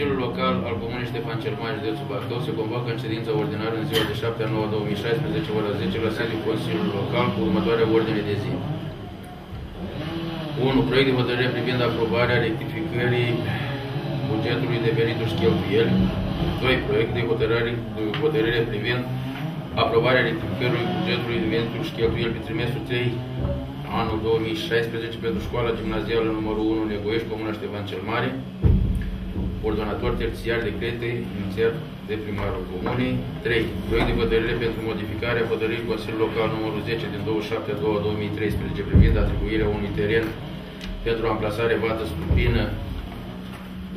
Consiliul Local al Comunei Ștefan cel Mare, județul Bacău, se convocă în ședință ordinară în ziua de 7 a 9 2016, ora 10, la sediul Consiliului Local, cu următoarea ordine de zi. 1. Proiect de hotărâre privind aprobarea rectificării bugetului de venituri și cheltuieli. 2. Proiect de hotărâre, de hotărâre privind aprobarea rectificării bugetului de venituri și cheltuieli pe trimestrul 3 anul 2016 pentru școala gimnazială numărul 1 Negoiești, Comuna Ștefan cel Mare, ordonator terțiar de crete inițiat de primarul comunei. 3. Proiect de hotărâre pentru modificarea hotărârii Consiliului Local numărul 10 din 27 a 2013 privind atribuirea unui teren pentru amplasare vată stupină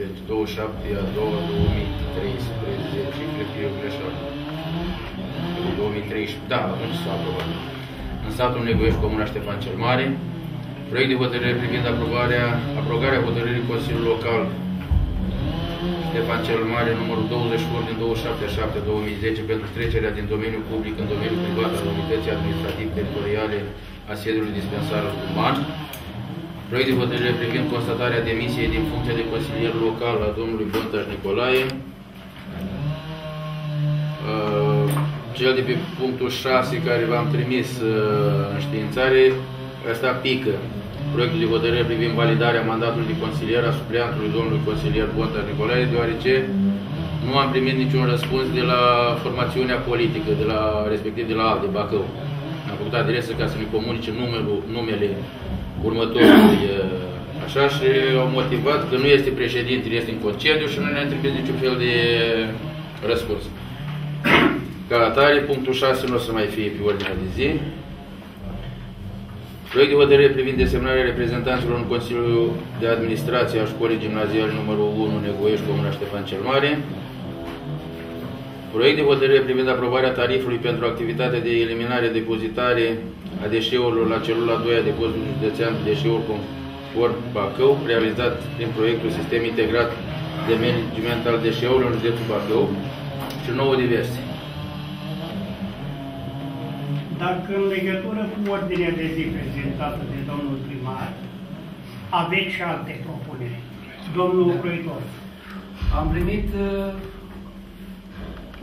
deci 27 a 2 2013, cred că e o greșeală. 2013, da, atunci s-a aprobat. În satul Negoiești, Comuna Ștefan cel Mare, proiect de hotărâre privind aprobarea, aprobarea hotărârii Consiliului Local Ștefan cel Mare, numărul 21 din 27 7 2010 pentru trecerea din domeniul public în domeniul privat al unității administrativ-teritoriale a sediului dispensar uman. Proiect de hotărâre privind constatarea demisiei din funcția de consilier local a domnului Bontaș Nicolae. Uh, cel de pe punctul 6 care v-am trimis uh, în științare, ăsta pică proiectul de hotărâre privind validarea mandatului de consilier a supleantului domnului consilier Bonta Nicolae, deoarece nu am primit niciun răspuns de la formațiunea politică, de la, respectiv de la ALDE, Bacău. Am făcut adresă ca să ne comunice numele, numele următorului așa și au motivat că nu este președinte, este în concediu și nu ne-a trimis niciun fel de răspuns. Ca atare, punctul 6 nu o să mai fie pe ordinea de zi. Proiect de hotărâre privind desemnarea reprezentanților în Consiliul de Administrație a Școlii Gimnaziale numărul 1 Negoiești, Comuna Ștefan cel Mare. Proiect de hotărâre privind aprobarea tarifului pentru activitatea de eliminare, depozitare a deșeurilor la celula 2 a depozitului județean de deșeuri conform Bacău, realizat prin proiectul Sistem Integrat de Management al Deșeurilor în județul Bacău și nouă diverse. Dacă în legătură cu ordinea de zi prezentată de domnul primar, aveți și alte propuneri. Domnul proiector. Am primit uh,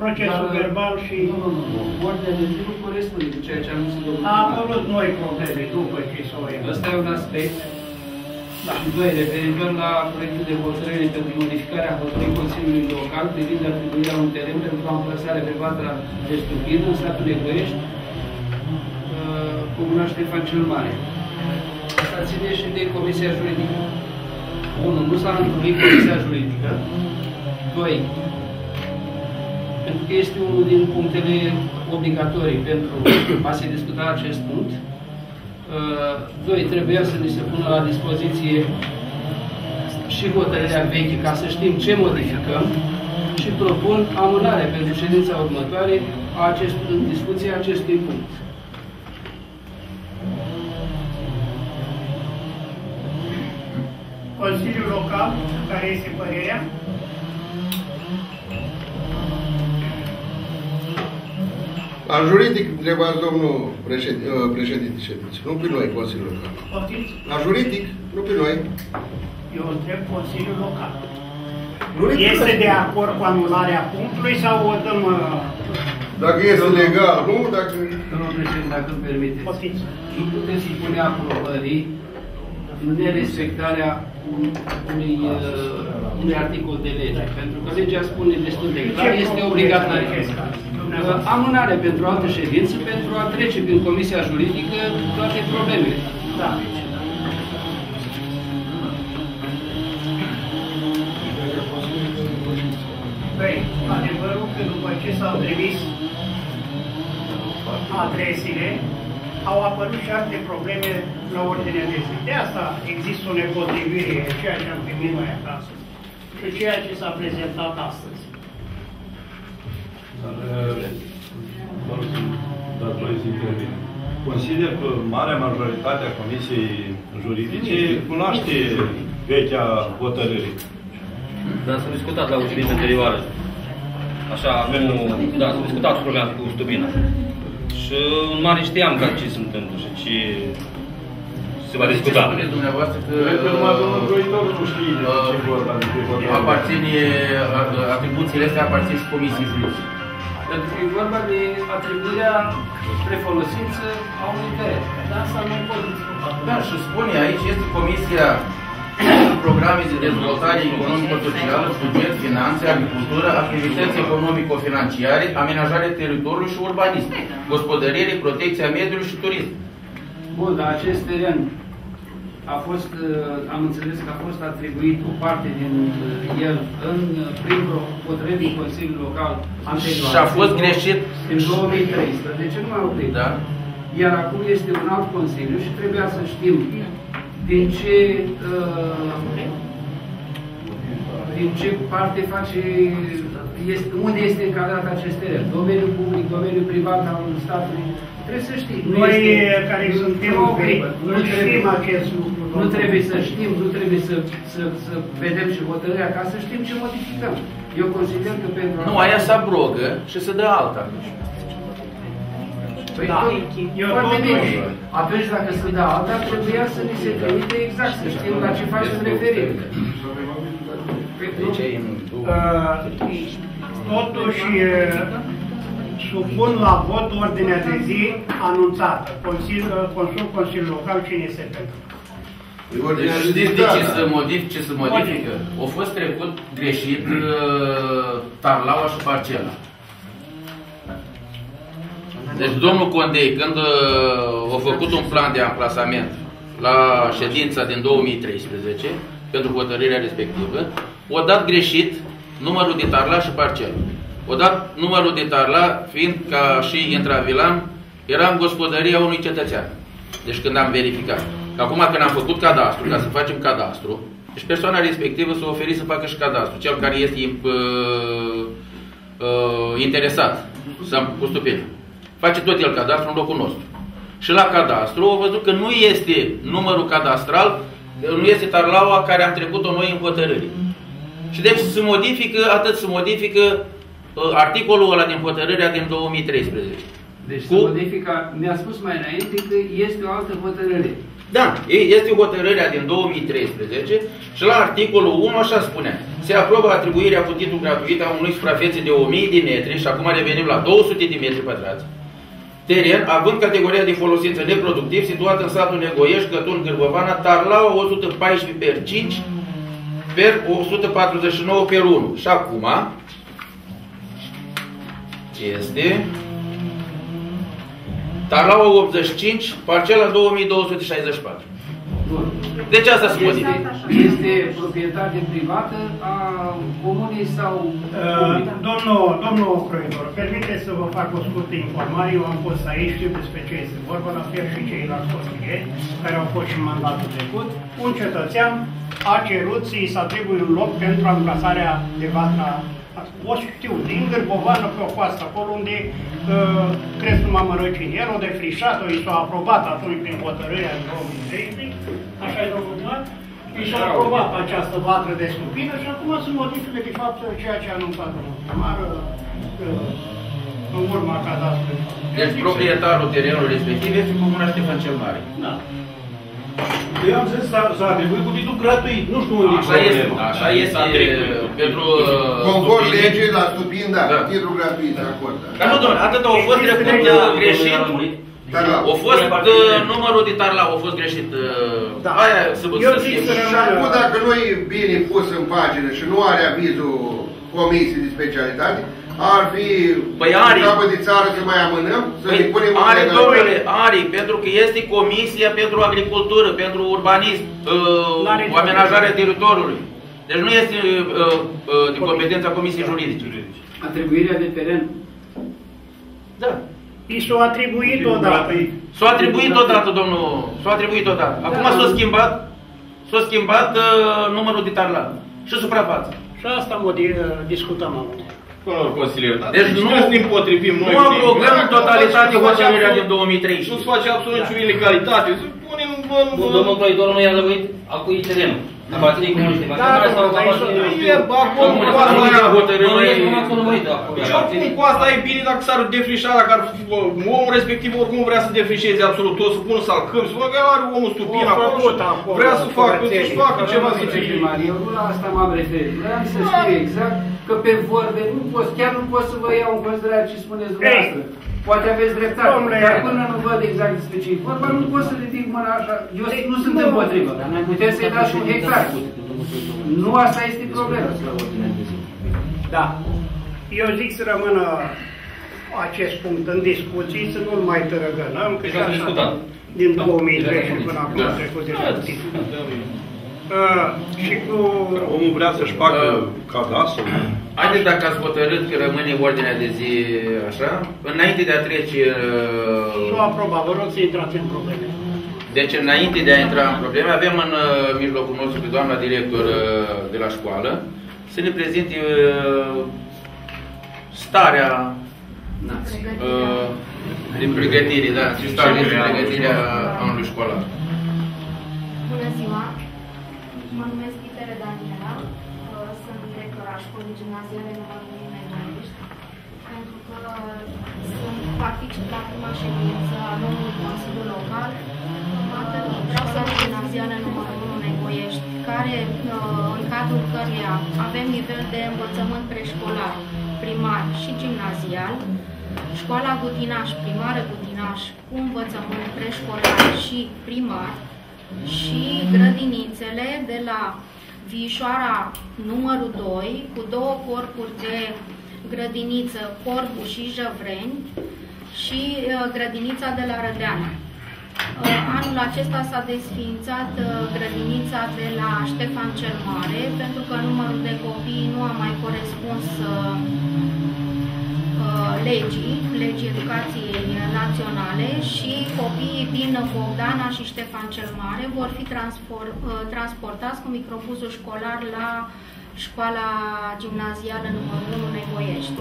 Procesul Dar- verbal și Nu, nu, nu, nu. Ordinea de zi nu corespunde cu ceea ce am zis domnul a primar. apărut noi probleme după ce s-au Ăsta e un aspect. Da. Și doi, referitor la proiectul de hotărâre pentru modificarea hotărârii Consiliului Local privind atribuirea unui teren pentru amplasare privată de stupid în satul Negoiești, uh, Comuna Ștefan cel Mare. Asta ține și de Comisia Juridică. Unu, nu s-a întâlnit Comisia Juridică. Doi, pentru că este unul din punctele obligatorii pentru a se discuta acest punct. Uh, Doi, trebuia să ni se pună la dispoziție și hotărârea veche ca să știm ce modificăm și propun amânare pentru ședința următoare a acest, în discuția acestui punct. Consiliul Local, care este părerea? La juridic întrebați domnul președinte, președinte ședinței, nu pe noi, Consiliul Local. Poftiți? La juridic, nu pe noi. Eu întreb Consiliul Local. Juridic, Este de acord cu anularea punctului sau o dăm... uh, Dacă este legal, nu, dacă... Domnul președinte, dacă îmi permiteți. Poftiți? Nu puteți să pune aprobării nerespectarea un- unui, uh, unui articol de lege. Pentru că legea spune destul de clar, este obligatorie. Uh, Amânare pentru altă ședință pentru a trece prin Comisia Juridică toate problemele. Da. Păi, adevărul că după ce s-au trimis adresele, au apărut și alte probleme la ordinea de zi. De asta există o nepotrivire în ceea ce am primit noi acasă și ceea ce s-a prezentat astăzi. Dar, doar să- dar voi să intervin. Consider că marea majoritate a Comisiei Juridice cunoaște vechea hotărâre. Dar s-a discutat la o ședință anterioară. Așa, nu... Da, s-a discutat problema cu stubina. Și în mare știam că ce se întâmplă și ce se va discuta. Spuneți dumneavoastră că Cred că numai domnul Proitor nu știe de ce uh, vorba de pe hotărâre. aparține, uh, atribuțiile astea aparțin și comisiei juridice. Pentru că e vorba de atribuirea spre folosință a unui teren. Dar asta nu pot discuta. Da, și spune aici, este Comisia Programe de Dezvoltare Economico-Socială, Buget, Finanțe, Agricultură, Activități Economico-Financiare, Amenajare Teritoriului și Urbanism, Gospodărire, Protecția Mediului și Turism. Bun, dar acest teren a fost, uh, am înțeles că a fost atribuit o parte din uh, el în, uh, prin hotărâri din Consiliul Local anterior. Și a fost greșit. În 2013, nu mai oprit. Da? Iar acum este un alt Consiliu și trebuia să știm din ce, uh, din ce parte face, este, unde este încadrat acest teren. Domeniul public, domeniul privat al statului. Trebuie să știi. Nu Noi este- care suntem nu, pe, nu nu trebuie- știm acest lucru. nu domnule. trebuie să știm, nu trebuie să, să, să vedem și hotărârea ca să știm ce modificăm. Eu consider că pentru Nu, aia se abrogă și se dă alta. Păi, Da. da. Eu Foarte totuși- bine. Atunci dacă se dă alta, trebuia să ni se trimite exact, să știm la ce facem referire. Păi, Deci e în Uh, Totuși, uh, supun la vot ordinea de zi anunțată. Consiliul, uh, Consul Consiliul Local, cine se pentru? Deci știți de ce se modifică? Ce se modifică? A fost trecut greșit uh, tarlaua și parcela. Deci domnul Condei, când uh, a făcut un plan de amplasament la ședința din 2013, pentru hotărârea respectivă, o dat greșit numărul de tarla și parcelă. O dat numărul de tarla, fiind ca și intravilan, era în gospodăria unui cetățean. Deci când am verificat. Că acum când am făcut cadastru, ca să facem cadastru, deci persoana respectivă s-a oferit să facă și cadastru, cel care este uh, uh, interesat să am pus tupeniu. Face tot el cadastru în locul nostru. Și la cadastru au văzut că nu este numărul cadastral, nu este tarlaua care am trecut-o noi în hotărâri. Și deci se modifică, atât se modifică uh, articolul ăla din hotărârea din 2013. Deci Cu- se modifică, mi-a spus mai înainte că este o altă hotărâre. Da, e- este hotărârea din 2013 și la articolul 1 așa spune. Se aprobă atribuirea cu titlu gratuit a unui suprafețe de 1000 de metri și acum revenim la 200 de metri pătrați. Teren, având categoria de folosință neproductiv, situat în satul Negoiești, Gătun, Gârbăvana, Tarlaua 114 per 5 per 149 per 1. Și acum este Tarlaua 85, parcela 2264. Bun. Deci asta se modifică. Este, este proprietate privată a comunei sau Uh, publică? Domnul, domnul Croitor, permiteți să vă fac o scurtă informare. Eu am fost aici, știu despre ce este vorba, la fel și ceilalți consilieri care au fost și în mandatul trecut. Un cetățean a cerut să-i se atribuie un loc pentru amplasarea de vatra o știu, din Gârbovană pe o coastă, acolo unde uh, cresc numai mărăcini. El o defrișat-o, i s-a aprobat atunci prin hotărârea din 2013, așa e domnul primar, i s-a aprobat această vatră de stupină și acum se modifică de fapt ceea ce a anunțat domnul primar uh, în urma cadastrului. Deci proprietarul terenului respectiv este Comuna Ștefan cel Mare. Da. Eu am zis s-a s-a atribuit cu titlu gratuit, nu știu unde e Așa este, problema. așa este pentru... uh, Conform stupide. legii la stupin, da, Da. titlu gratuit, de acord. da. Dar nu, domnule, atât au fost trecut uh, greșit. Da, da. Au fost uh, numărul de tarla, a fost greșit. uh, Da. Aia să Eu să zic fie. să Și acum dacă nu e bine pus în pagină și nu are avizul comisiei de specialitate, ar fi Păi are. treabă de țară să mai amânăm, să ne Păi, punem are, în domnule, are, pentru că este Comisia pentru Agricultură, pentru Urbanism, N-are uh, amenajarea teritoriului. Deci nu este uh, uh, de competența Comisiei Juridice. Atribuirea de teren. Da. I s-a atribuit odată. S-a atribuit odată, domnul, s-a atribuit odată. Acum s-a schimbat, s-a schimbat uh, numărul de tarla și suprafață. Și asta modi- uh, discutăm acum. Domnul consilier, dar Deci deci nu- nu ne împotrivim noi. Nu abrogăm în totalitate Nu face hotărârea din absolut- 2013. Nu-ți face absolut nicio ilegalitate. Să punem în... Bun, domnul proiectorul nu i-a lămurit, acum e terenul. Aparține comuniștii. Da, domnule, dar e E acolo, Acum, acolo, acum, hotărârea Nu e- este cum acolo, băi, Deci oricum cu asta e bine dacă s-ar defrișa, dacă ar fi, omul respectiv oricum vrea să defrișeze absolut tot, să pună salcâm, să facă, are omul stupin O acolo făcut și acolo, vrea să facă, curățenie. să facă ceva să fie. primar, eu nu la asta m-am referit. Vreau să știu exact că pe vorbe nu pot, chiar nu pot să vă iau în considerare ce spuneți dumneavoastră. Poate aveți dreptate, Domnule, dar până nu văd exact despre ce e vorba, nu pot să ridic mâna așa. Eu nu sunt împotrivă. Puteți să-i dați un hectar. Nu asta este problema. Da. Eu zic să rămână acest punct în discuții, să nu-l mai tărăgănăm, că Deci și ați așa discutat. din 2010 până acum Da. a trecut deja timp. Uh, și cu Omul vrea să-și facă Uh. cadastru. Haideți dacă ați hotărât că rămâne ordinea de zi așa, înainte de a trece... nu uh, aproba, vă rog să intrați în probleme. Deci înainte de a intra în probleme, avem în uh, mijlocul nostru pe doamna director uh, de la școală să ne prezinte uh, starea uh, de pregătire, da, și starea de pregătire a anului școlar. Bună ziua! Mă numesc Vitere Daniela, uh, sunt directora școlii gimnaziale numărul 1 Negrești, pentru că sunt particip la prima ședință a noului Consiliu Local, formată din școala gimnazială numărul 1 Negoiești, care, uh, în cadrul căreia avem nivel de învățământ preșcolar, primar și gimnazial, școala Gutinaș, primară Gutinaș, cu învățământ preșcolar și primar, și grădinițele de la Vișoara numărul 2, cu două corpuri de grădiniță, Corbu și Jăvreni, și uh, grădinița de la Rădeana. Uh, Anul acesta s-a desființat uh, grădinița de la Ștefan cel Mare, pentru că numărul de copii nu a mai corespuns uh, uh, legii, legii educației naționale și copiii din Bogdana și Ștefan cel Mare vor fi transpor, uh, transportați cu microbuzul școlar la școala gimnazială numărul 1 Negoiești.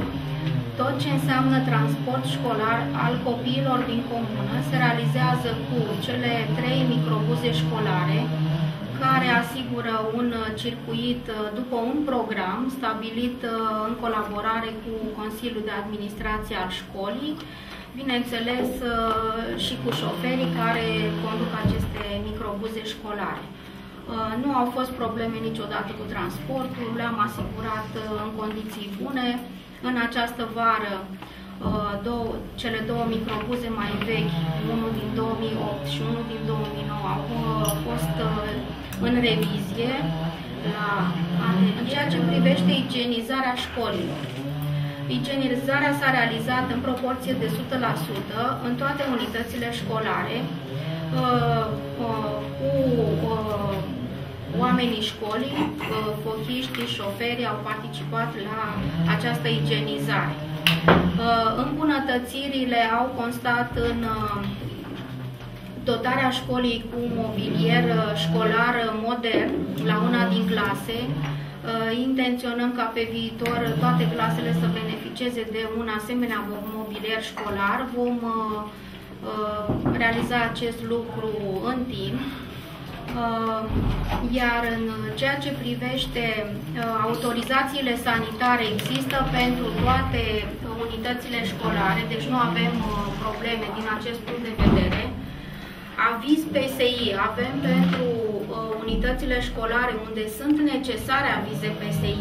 Tot ce înseamnă transport școlar al copiilor din comună se realizează cu cele trei microbuze școlare care asigură un uh, circuit uh, după un program stabilit uh, în colaborare cu Consiliul de Administrație al școlii, bineînțeles și cu șoferii care conduc aceste microbuze școlare. Nu au fost probleme niciodată cu transportul, le-am asigurat în condiții bune. În această vară, două, cele două microbuze mai vechi, unul din 2008 și unul din 2009, au fost în revizie la, în ceea ce privește igienizarea școlilor. Igienizarea s-a realizat în proporție de 100% în toate unitățile școlare cu oamenii școlii, fochiștii, șoferii au participat la această igienizare. Îmbunătățirile au constat în dotarea școlii cu mobilier școlar modern la una din clase. Intenționăm ca pe viitor toate clasele să beneficieze de un asemenea mobilier școlar. Vom realiza acest lucru în timp. Iar în ceea ce privește autorizațiile sanitare există pentru toate unitățile școlare, deci nu avem probleme din acest punct de vedere. Aviz PSI avem pentru unitățile școlare unde sunt necesare avize PSI.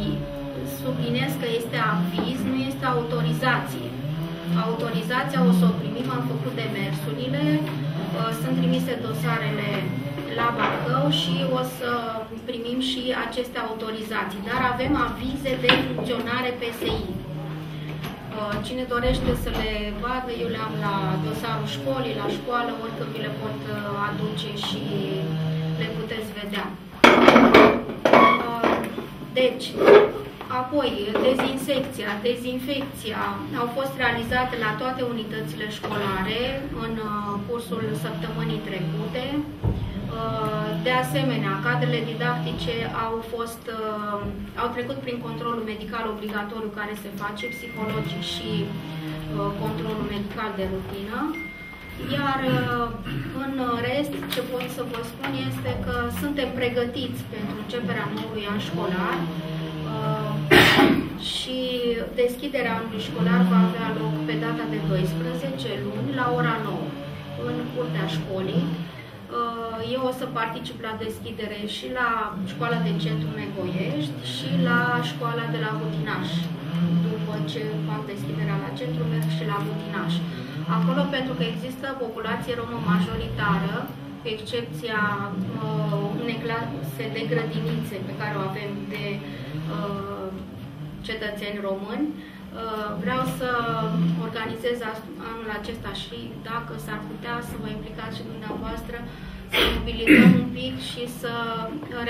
Subliniez că este aviz, nu este autorizație. Autorizația o să o primim, am făcut demersurile, sunt trimise dosarele la Bacău și o să primim și aceste autorizații, dar avem avize de funcționare PSI. Cine dorește să le vadă, eu le am la dosarul școlii, la școală, oricând vi le pot aduce și le puteți vedea. Deci, apoi, dezinsecția, dezinfecția au fost realizate la toate unitățile școlare în cursul săptămânii trecute. De asemenea, cadrele didactice au, fost, au trecut prin controlul medical obligatoriu care se face, psihologic și controlul medical de rutină. Iar în rest, ce pot să vă spun este că suntem pregătiți pentru începerea noului an școlar. și deschiderea anului școlar va avea loc pe data de 12 luni la ora 9 în curtea școlii. Uh, eu o să particip la deschidere și la școala de centru Negoiești și la școala de la Butinaș. După ce fac deschiderea la centru, merg și la Butinaș. Acolo, pentru că există populație romă majoritară, cu excepția uh, unei clase de grădinițe pe care o avem de uh, cetățeni români, uh, vreau să organizez anul acesta și dacă s-ar putea să vă implicați și dumneavoastră, să mobilizăm un pic și să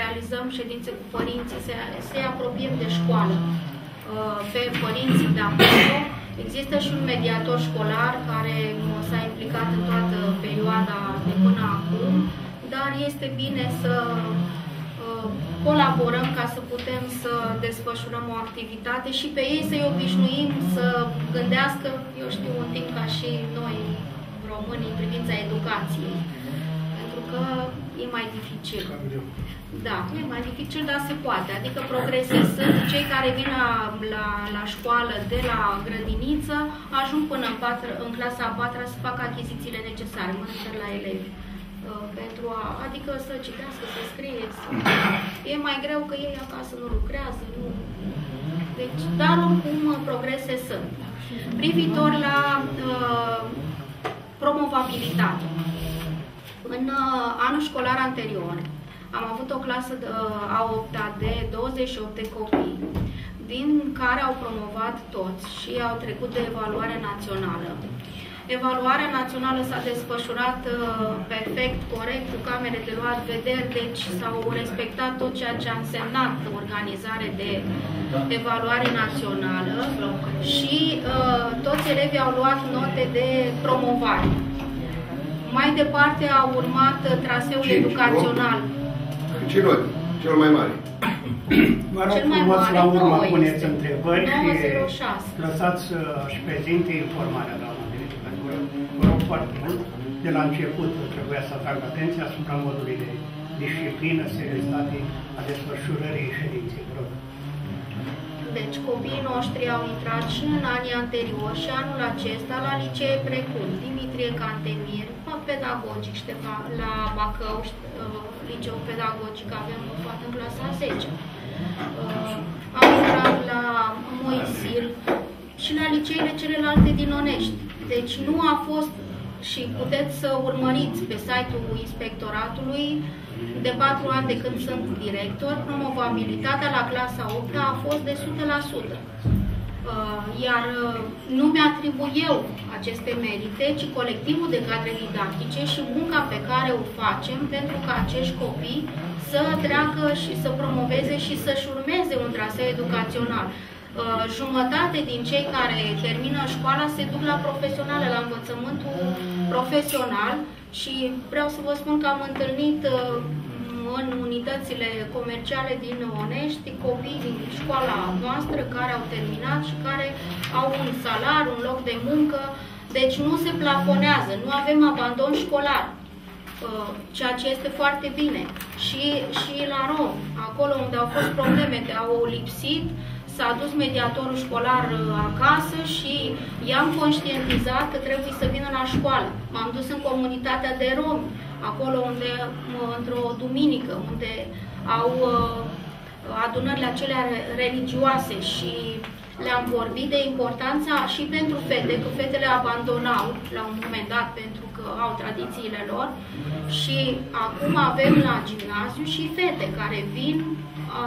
realizăm ședințe cu părinții, să, să-i apropiem de școală uh, pe părinții de acolo. Există și un mediator școlar care s-a implicat în toată perioada de până acum, dar este bine să colaborăm ca să putem să desfășurăm o activitate și pe ei să-i obișnuim să gândească, eu știu, un timp ca și noi români în privința educației. Pentru că e mai dificil. Da, e mai dificil, dar se poate. Adică progresez. Sunt cei care vin la, la, la școală de la grădiniță, ajung până în, patra, în clasa a patra să facă achizițiile necesare, mă refer la elevi. Uh, pentru a, adică să citească, să scrie, să... e mai greu că ei acasă nu lucrează, nu... Deci, dar oricum progrese sunt. Privitor la uh, promovabilitate. În uh, anul școlar anterior am avut o clasă de, uh, a 8 de 28 de copii, din care au promovat toți și au trecut de evaluare națională. Evaluarea națională s-a desfășurat uh, perfect, corect, cu camere de luat vederi, deci s-au respectat tot ceea ce a însemnat organizare de evaluare națională și uh, toți elevii au luat note de promovare. Mai departe a urmat uh, traseul Cinci, educațional. Ce note? Cel mai mare. Vă rog Cel mai frumos mare la urmă nouă puneți este. întrebări și 906. lăsați să-și prezinte informarea, doamna director. Vă rog, vă rog foarte mult. De la început trebuia să atrag atenția asupra modului de disciplină, seriozitate a desfășurării ședinței. Vă rog. Deci copiii noștri au intrat și în anii anteriori și anul acesta la licee precum Dimitrie Cantemir, pedagogic, Ștefan, la Bacău, uh, liceu pedagogic, avem o fată în clasa 10. Uh, am intrat la Moisil și la liceele celelalte din Onești. Deci nu a fost și puteți să urmăriți pe site-ul inspectoratului de 4 ani de când sunt director, promovabilitatea la clasa 8 a fost de 100%. Uh, iar uh, nu mi-atribu eu aceste merite, ci colectivul de cadre didactice și munca pe care o facem pentru ca acești copii să treacă și să promoveze și să-și urmeze un traseu educațional. Uh, jumătate din cei care termină școala se duc la profesionale, la învățământul profesional și vreau să vă spun că am întâlnit în unitățile comerciale din Onești copii din școala noastră care au terminat și care au un salar, un loc de muncă, deci nu se plafonează, nu avem abandon școlar, uh, ceea ce este foarte bine. Și, și la ROM, acolo unde au fost probleme, că au lipsit, s-a dus mediatorul școlar uh, acasă și i-am conștientizat că trebuie să vină la școală. M-am dus în comunitatea de romi, acolo unde, într-o duminică, unde au uh, adunările acelea religioase și le-am vorbit de importanța și pentru fete, că fetele abandonau la un moment dat pentru că au tradițiile lor și acum avem la gimnaziu și fete care vin,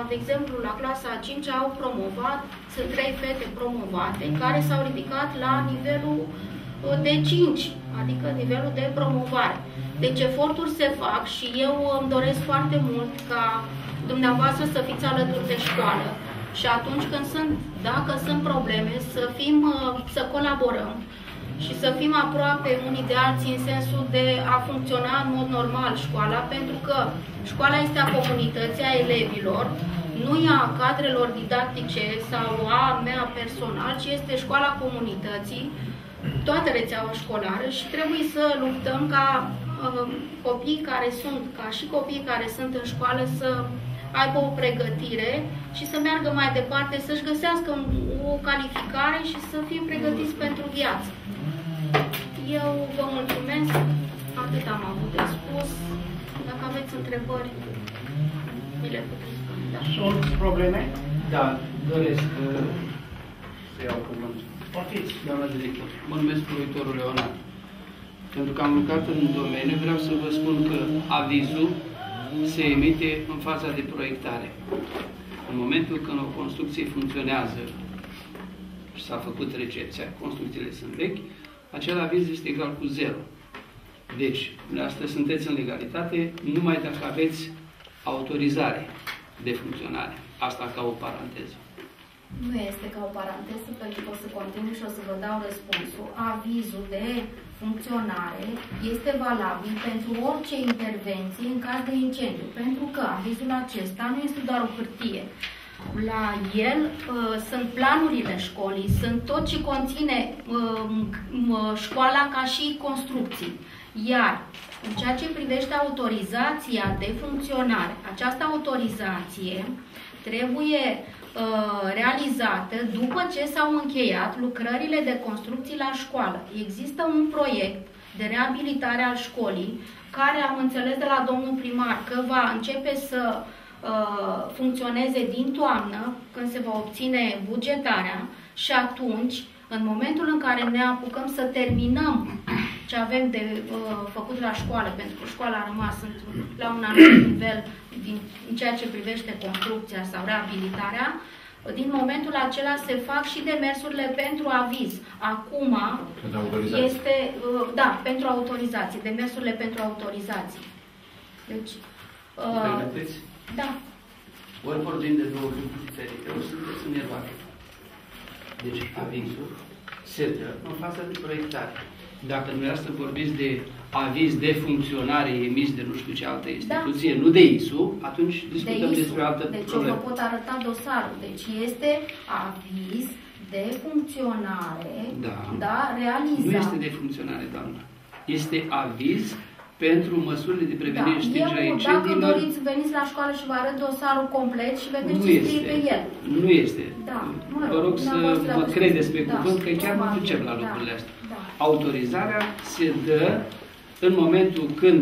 de exemplu la clasa a 5 au promovat, sunt trei fete promovate care s-au ridicat la nivelul de 5, adică nivelul de promovare. Deci eforturi se fac și eu îmi doresc foarte mult ca dumneavoastră să fiți alături de școală și atunci când sunt, dacă sunt probleme, să fim, să colaborăm și să fim aproape unii de alții în sensul de a funcționa în mod normal școala, pentru că școala este a comunității, a elevilor, nu e a cadrelor didactice sau a mea personal, ci este școala comunității, toată rețeaua școlară și trebuie să luptăm ca uh, copiii care sunt, ca și copiii care sunt în școală să aibă o pregătire și să meargă mai departe, să-și găsească o calificare și să fie pregătiți pentru viață. Eu vă mulțumesc, atât am avut de spus. Dacă aveți întrebări, mi le puteți spune. Da. Sunt probleme? Da, doresc uh, să iau cuvântul. Poftiți. Doamna director, mă numesc proiectorul Leonard. Pentru că am lucrat în domeniu, vreau să vă spun că avizul se emite în faza de proiectare. În momentul când o construcție funcționează și s-a făcut recepția, construcțiile sunt vechi, acel aviz este egal cu zero. Deci, dumneavoastră sunteți în legalitate numai dacă aveți autorizare de funcționare. Asta ca o paranteză. Nu este ca o paranteză, pentru că o să continui și o să vă dau răspunsul. Avizul de funcționare este valabil pentru orice intervenție în caz de incendiu, pentru că avizul acesta nu este doar o hârtie. La el uh, sunt planurile școlii, sunt tot ce conține uh, școala ca și construcții. Iar în ceea ce privește autorizația de funcționare, această autorizație trebuie uh, realizată după ce s-au încheiat lucrările de construcții la școală. Există un proiect de reabilitare al școlii care am înțeles de la domnul primar că va începe să uh, funcționeze din toamnă, când se va obține bugetarea și atunci, în momentul în care ne apucăm să terminăm ce avem de uh, făcut la școală, pentru că școala a rămas la un anumit nivel din, în ceea ce privește construcția sau reabilitarea, din momentul acela se fac și demersurile pentru aviz. Acum este, uh, da, pentru autorizație, demersurile pentru autorizație. Deci, uh, Da. Ori vorbim de două lucruri diferite, ori sunteți enervate. Deci avizul se dă în fața de proiectare. Dacă dumneavoastră vorbiți de aviz de funcționare emis de nu știu ce altă da. instituție, da. nu de ISU, atunci discutăm de despre altă deci problemă. Deci eu vă pot arăta dosarul. Deci este aviz de funcționare, da, da realizat. Nu este de funcționare, doamnă. Este aviz pentru măsurile de prevenire da, și stingerea incendiilor. Dacă doriți, veniți la școală și vă arăt dosarul complet și vedeți nu ce scrie pe el. Nu este. Da, mă rog, vă rog să mă credeți pe da, cuvânt că chiar mă pricep la lucrurile da, astea. Da. Autorizarea se dă în momentul când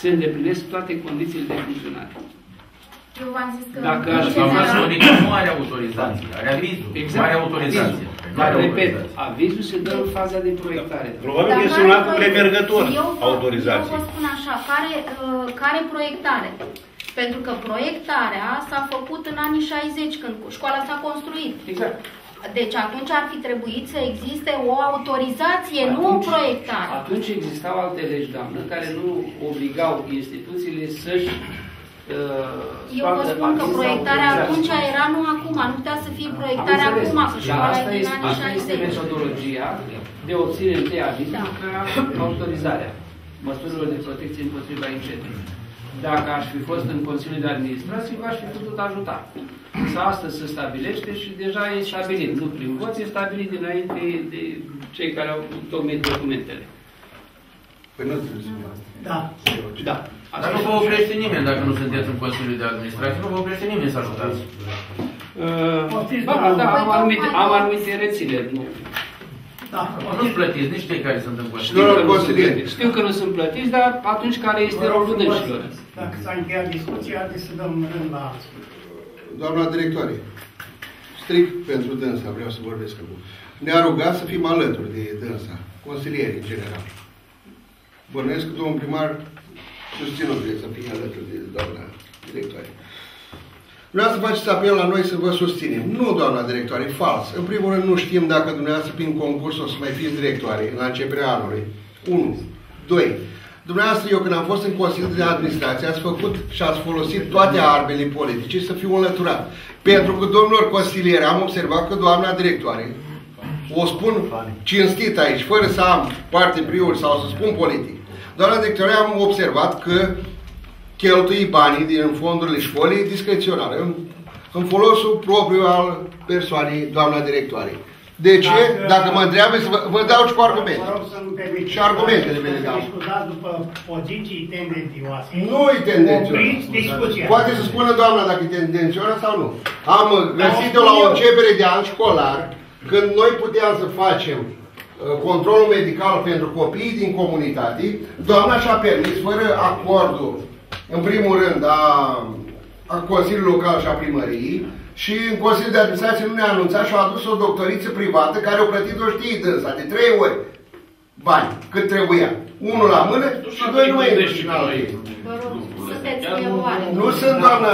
se îndeplinesc toate condițiile de funcționare. Eu v-am zis că... Dacă aș nu are autorizație, are avizul, exact. nu are autorizație. Dar, repet, avizul se dă în faza de proiectare. Probabil că este un act premergător autorizație. Eu vă spun așa, care, uh, care proiectare? Pentru că proiectarea s-a făcut în anii 60, când școala s-a construit. Exact. Deci atunci ar fi trebuit să existe o autorizație, atunci, nu o proiectare. Atunci existau alte legi, doamnă, care nu obligau instituțiile să-și Uh, Eu vă spun că proiectarea atunci era nu acum, nu putea să fie proiectarea acum, că școala e din anii 60. Asta este metodologia de obținere de aviz da. ca autorizarea măsurilor de protecție împotriva incendiului. Dacă aș fi fost în Consiliul de Administrație, v-aș fi putut ajuta. Să astăzi se stabilește și deja e stabilit. Nu prin vot, e stabilit dinainte de cei care au tocmit documentele. Păi nu Da. Da. Dar nu vă oprește nimeni dacă nu sunteți în Consiliul de Administrație, nu vă oprește nimeni să ajutați. Uh, ba, da, am anumite, am anumite rețineri, nu. Da. Nu-ți plătiți nici cei care sunt în Consiliul. Știu că nu sunt plătiți, dar atunci care este rolul dânșilor? Dacă s-a încheiat discuția, haideți să dăm rând la alții. Doamna directoare, strict pentru dânsa vreau să vorbesc acum. Ne-a rugat să fim alături de dânsa, consilierii în general. Bănuiesc că domnul primar susținut de să fie alături de doamna directoare. Vreau să faceți apel la noi să vă susținem. Nu, doamna directoare, e fals. În primul rând, nu știm dacă dumneavoastră prin concurs o să mai fiți directoare la începerea anului. 1. 2. Dumneavoastră, eu când am fost în Consiliul de Administrație, ați făcut și ați folosit toate armele politice să fiu înlăturat. Pentru că, domnilor consilieri, am observat că doamna directoare, o spun cinstit aici, fără să am parte priori sau să spun politic, Doamna directoare, am observat că cheltui banii din fondurile școlii discreționare, în, în folosul propriu al persoanei doamna directoare. De ce? Dacă mă întreabă, să vă, vă dau și cu argumente. Vă rog să-mi permiteți. Și argumentele mele, da. Discutați după poziții tendențioase. Nu-i tendenționat. Opriți discuția. Poate să spună doamna dacă e tendenționat sau nu. Am găsit-o la o începere de an școlar, când noi puteam să facem uh, controlul medical pentru copiii din comunitate, doamna și-a permis, fără acordul, în primul rând, a, a Consiliului Local și a Primăriei, și în Consiliul de Administrație nu ne-a anunțat și a adus o doctoriță privată care o plătit-o știi dânsa, de trei ori bani, cât trebuia. Unul la mână și doi nu mai în alții. Vă rog, sunteți eroare. Nu sunt, doamnă,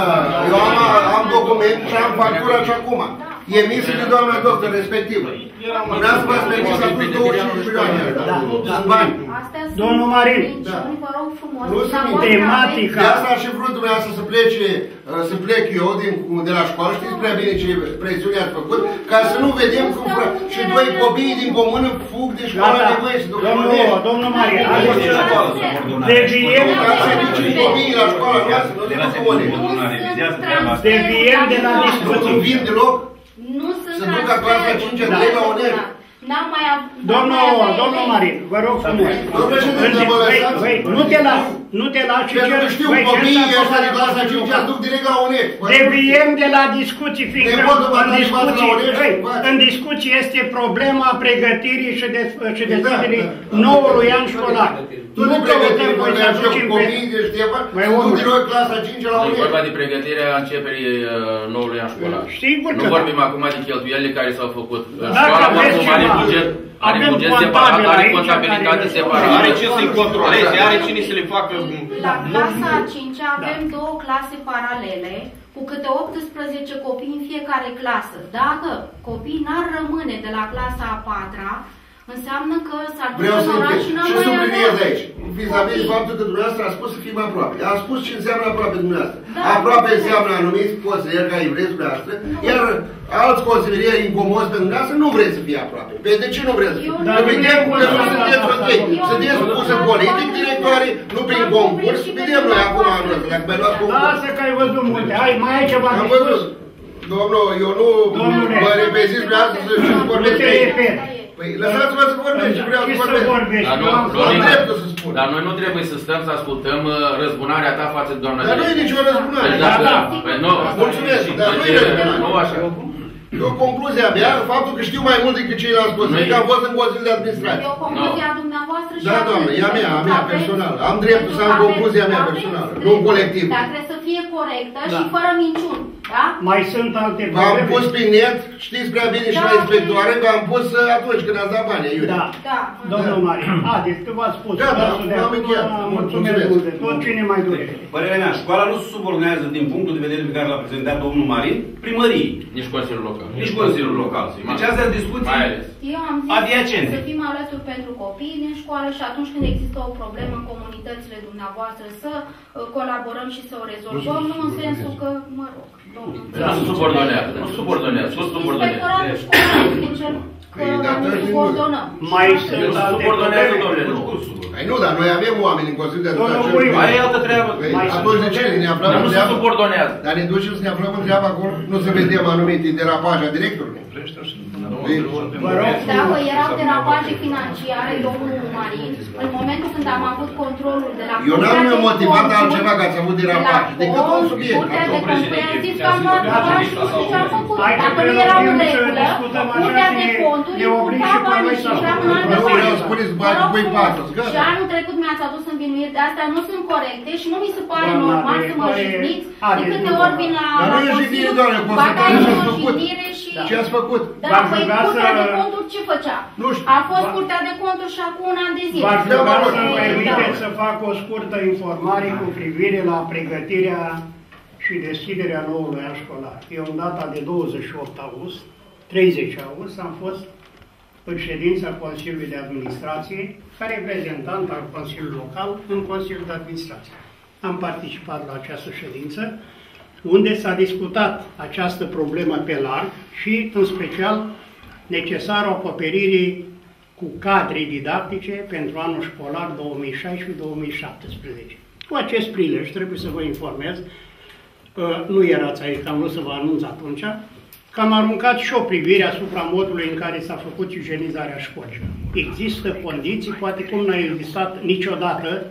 eu am, am document și am factura și acum. E emisă de doamna doctor respectivă. Vreau v-ați permis să pus 25 milioane. Da, da. Bani. Astea sunt Domnul Marin, minciuni, vă rog frumos. Nu sunt Dumneavoastră tematica. De asta aș fi vrut dumneavoastră să plece, uh, să plec eu din, de la școală, știți prea bine ce presiune ați făcut, ca să nu vedem cum fra, și doi copii din comună fug de școală Gata. de băieți, de Domnul, școală. domnul Marin, Nu haideți știu să- școală. deviem, Ca să ducem copiii la școală, noastră, nu de comune. deviem de la Nu discuții. vin deloc. Nu sunt Să ducă clasa transferuri. 5 de lei la UNER. N-am mai avut... Domnul, domnul Marin, vă rog frumos. Domnul președinte, Când- vă Băi, lăsați? băi, Nu te las, nu te las și Pentru cer, că știu, băi, cer copiii să ăștia de facă clasa 5 lucru. duc direct la UNER. Deviem de la discuții, fiindcă Nepotul va în da față la discuții, urechi, băi, față. în discuție este problema pregătirii și, de, și Da, deschiderii da, da. noului an școlar. Tu nu căutăm pregătiri, voi să vorbeam și eu aducem cu pe... copiii de Ștefan, Băi, să duc omule. direct clasa 5 la Nu e UNER. vorba de pregătirea începerii uh, noului an școlar. Sigur Nu că da. vorbim acum de cheltuielile care s-au făcut. Dacă Școala aveți oricum are ceva, buget, are avem buget contabil separat, are aici contabilitate care separată. răspunde. Are ce să-i controleze, are cine să le facă... La clasa a 5 Da. avem două clase paralele cu câte 18 copii în fiecare clasă. Dacă copiii n-ar rămâne de la clasa a 4 înseamnă că s-ar duce Vreau în să oraș întreb și n-am și mai subliniez avea aici, vis-a-vis copii. faptul că dumneavoastră a spus să fim aproape. A spus ce înseamnă aproape dumneavoastră. Da, aproape înțeles. înseamnă anumiți consilieri ca îi vreți dumneavoastră, iar alți consilieri incomozi pe dumneavoastră nu vreți să fie aproape. Pe de ce nu vreți să fie? Eu Dar Că nu vedem e că vorba nu asta, sunteți asta, ok. asta. Sunteți pusă politic directoare, nu prin concurs. Vedem noi acum anul ăsta, dacă mai luați concurs. Lasă că ai văzut multe. Hai, mai ai ceva de Am spus? văzut. Domnul, eu nu Domnule. mă repeziți vreau să și Nu vorbesc te aici. Repet. Păi lăsați-mă să vorbesc și vreau Ce să să vorbesc. vorbești? Dar nu, Eu am nu, Am Lina, dreptul să spun. dar noi nu trebuie să stăm să ascultăm uh, răzbunarea ta față de doamna Dar nu e director. nicio răzbunare. Păi Da, dacă- da. Păi nu, Mulțumesc, dar nu e deci, răzbunare. nu așa. E o concluzie a mea, faptul că știu mai mult decât ceilalți consilieri, că am fost în Consiliul de Administrație. E o concluzie a dumneavoastră și Da, a doamnă, e a mea, a mea Aveți- personală. Am dreptul să am aveți- concluzia mea aveți personală, drept, nu colectiv. Dar trebuie să fie corectă Da. și fără minciuni. Da? Mai sunt alte V-am probleme? pus pe net, știți prea bine și la Da. inspectoare, că am pus uh, atunci când ați dat bani, iurea. Da. Da. Domnul Marin, haideți că v-ați spus. Da, da, Dați-o de am acum, încheiat. Mulțumesc Mulțumesc. mult de tot. Cine mai dorește? Părerea mea, școala nu se subordonează din punctul de vedere pe care l-a prezentat domnul Marin, primăriei, Nici Consiliul Local. nici Consiliul Local. Deci astea sunt discuții Mai ales. Eu am zis Adiacente. să fim alături pentru copii din școală și atunci când există o problemă în comunitățile dumneavoastră să uh, colaborăm și să o rezolvăm, nu în sensul că, mă rog, domnul. Nu se subordonează, nu subordonează, nu subordonează. Inspectoratul școlar este cel Păi, că dar nu nu- subordonăm. Mai El sunt se alte subordonează, probleme? domnule, nu. Păi nu, dar noi avem oameni în Consiliul de Domnul Administrație. Puiu. Aia e altă treabă. Păi, Mai atunci de ce ne aflăm Dar în nu se treabă? subordonează. Dar ne ducem să ne aflăm în treabă acolo, nu să vedem anumite derapaje a directorului. Vă rog, Dacă erau derapaje financiare, domnul Marin, în momentul când am avut controlul de la Eu n-am Curtea de motivat Conturi, altceva ca să avut derapaje, de la decât un subiect. Curtea de Domnul Conturi a președinte, zis că am luat chiar ceva să și nu știu ce am făcut. Hai că Dacă pe nu erau în rog, să regulă, discutăm așa Curtea și de Conturi ne oprim imputa și pe banii noi și să intrăm în ascultăm. altă Nu vreau parte. să spuneți Vă bani rog pui frumos, patos, gata. Și anul trecut mi-ați adus învinuiri de astea, nu sunt corecte și nu mi se pare Doamna normal să mă directoare, jigniți de haideți, câte nu ori vă vin la Dar nu la e jignire, Consiliu, doamne, ba da, constatare e ce-ați o făcut. jignire și... Ce ați făcut? Da, V-aș păi ruga Curtea să- de Conturi ce făcea? Nu știu. A fost Va- Curtea de Conturi și acum un an de zile. v-aș Da, ruga mă rog. să-mi Da. permiteți să fac o scurtă informare cu privire la pregătirea și deschiderea noului an școlar. Eu în data de 28 august, 30 august, am fost în ședința Consiliului de Administrație, ca reprezentant al Consiliului Local în Consiliul de Administrație. Am participat la această ședință, unde s-a discutat această problemă pe larg și, în special, necesară acoperirii cu cadre didactice pentru anul școlar 2016-2017. Cu acest prilej trebuie să vă informez, uh, nu erați aici, am vrut să vă anunț atunci, că am aruncat și o privire asupra modului în care s-a făcut igienizarea școlii. Există condiții, poate cum n-a existat niciodată,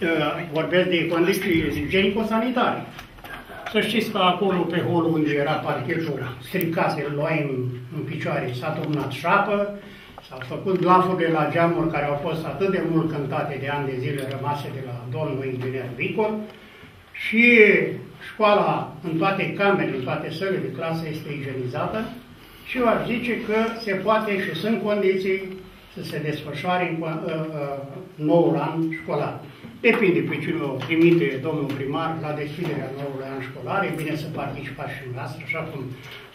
uh, vorbesc de condiții igienico-sanitare. Să știți că acolo, pe holul unde era parchetul stricat, îl luai în, în picioare, s-a turnat șapă, s-au făcut glafurile la geamuri care au fost atât de mult cântate de ani de zile rămase de la domnul inginer Vicor și școala în toate camerele, în toate sălile de clasă este igienizată. Și eu aș zice că se poate și sunt condiții să se desfășoare în uh, uh, noul an școlar. Depinde pe cine o trimite domnul primar la deschiderea noului an școlar, e bine să participați și noastră, așa cum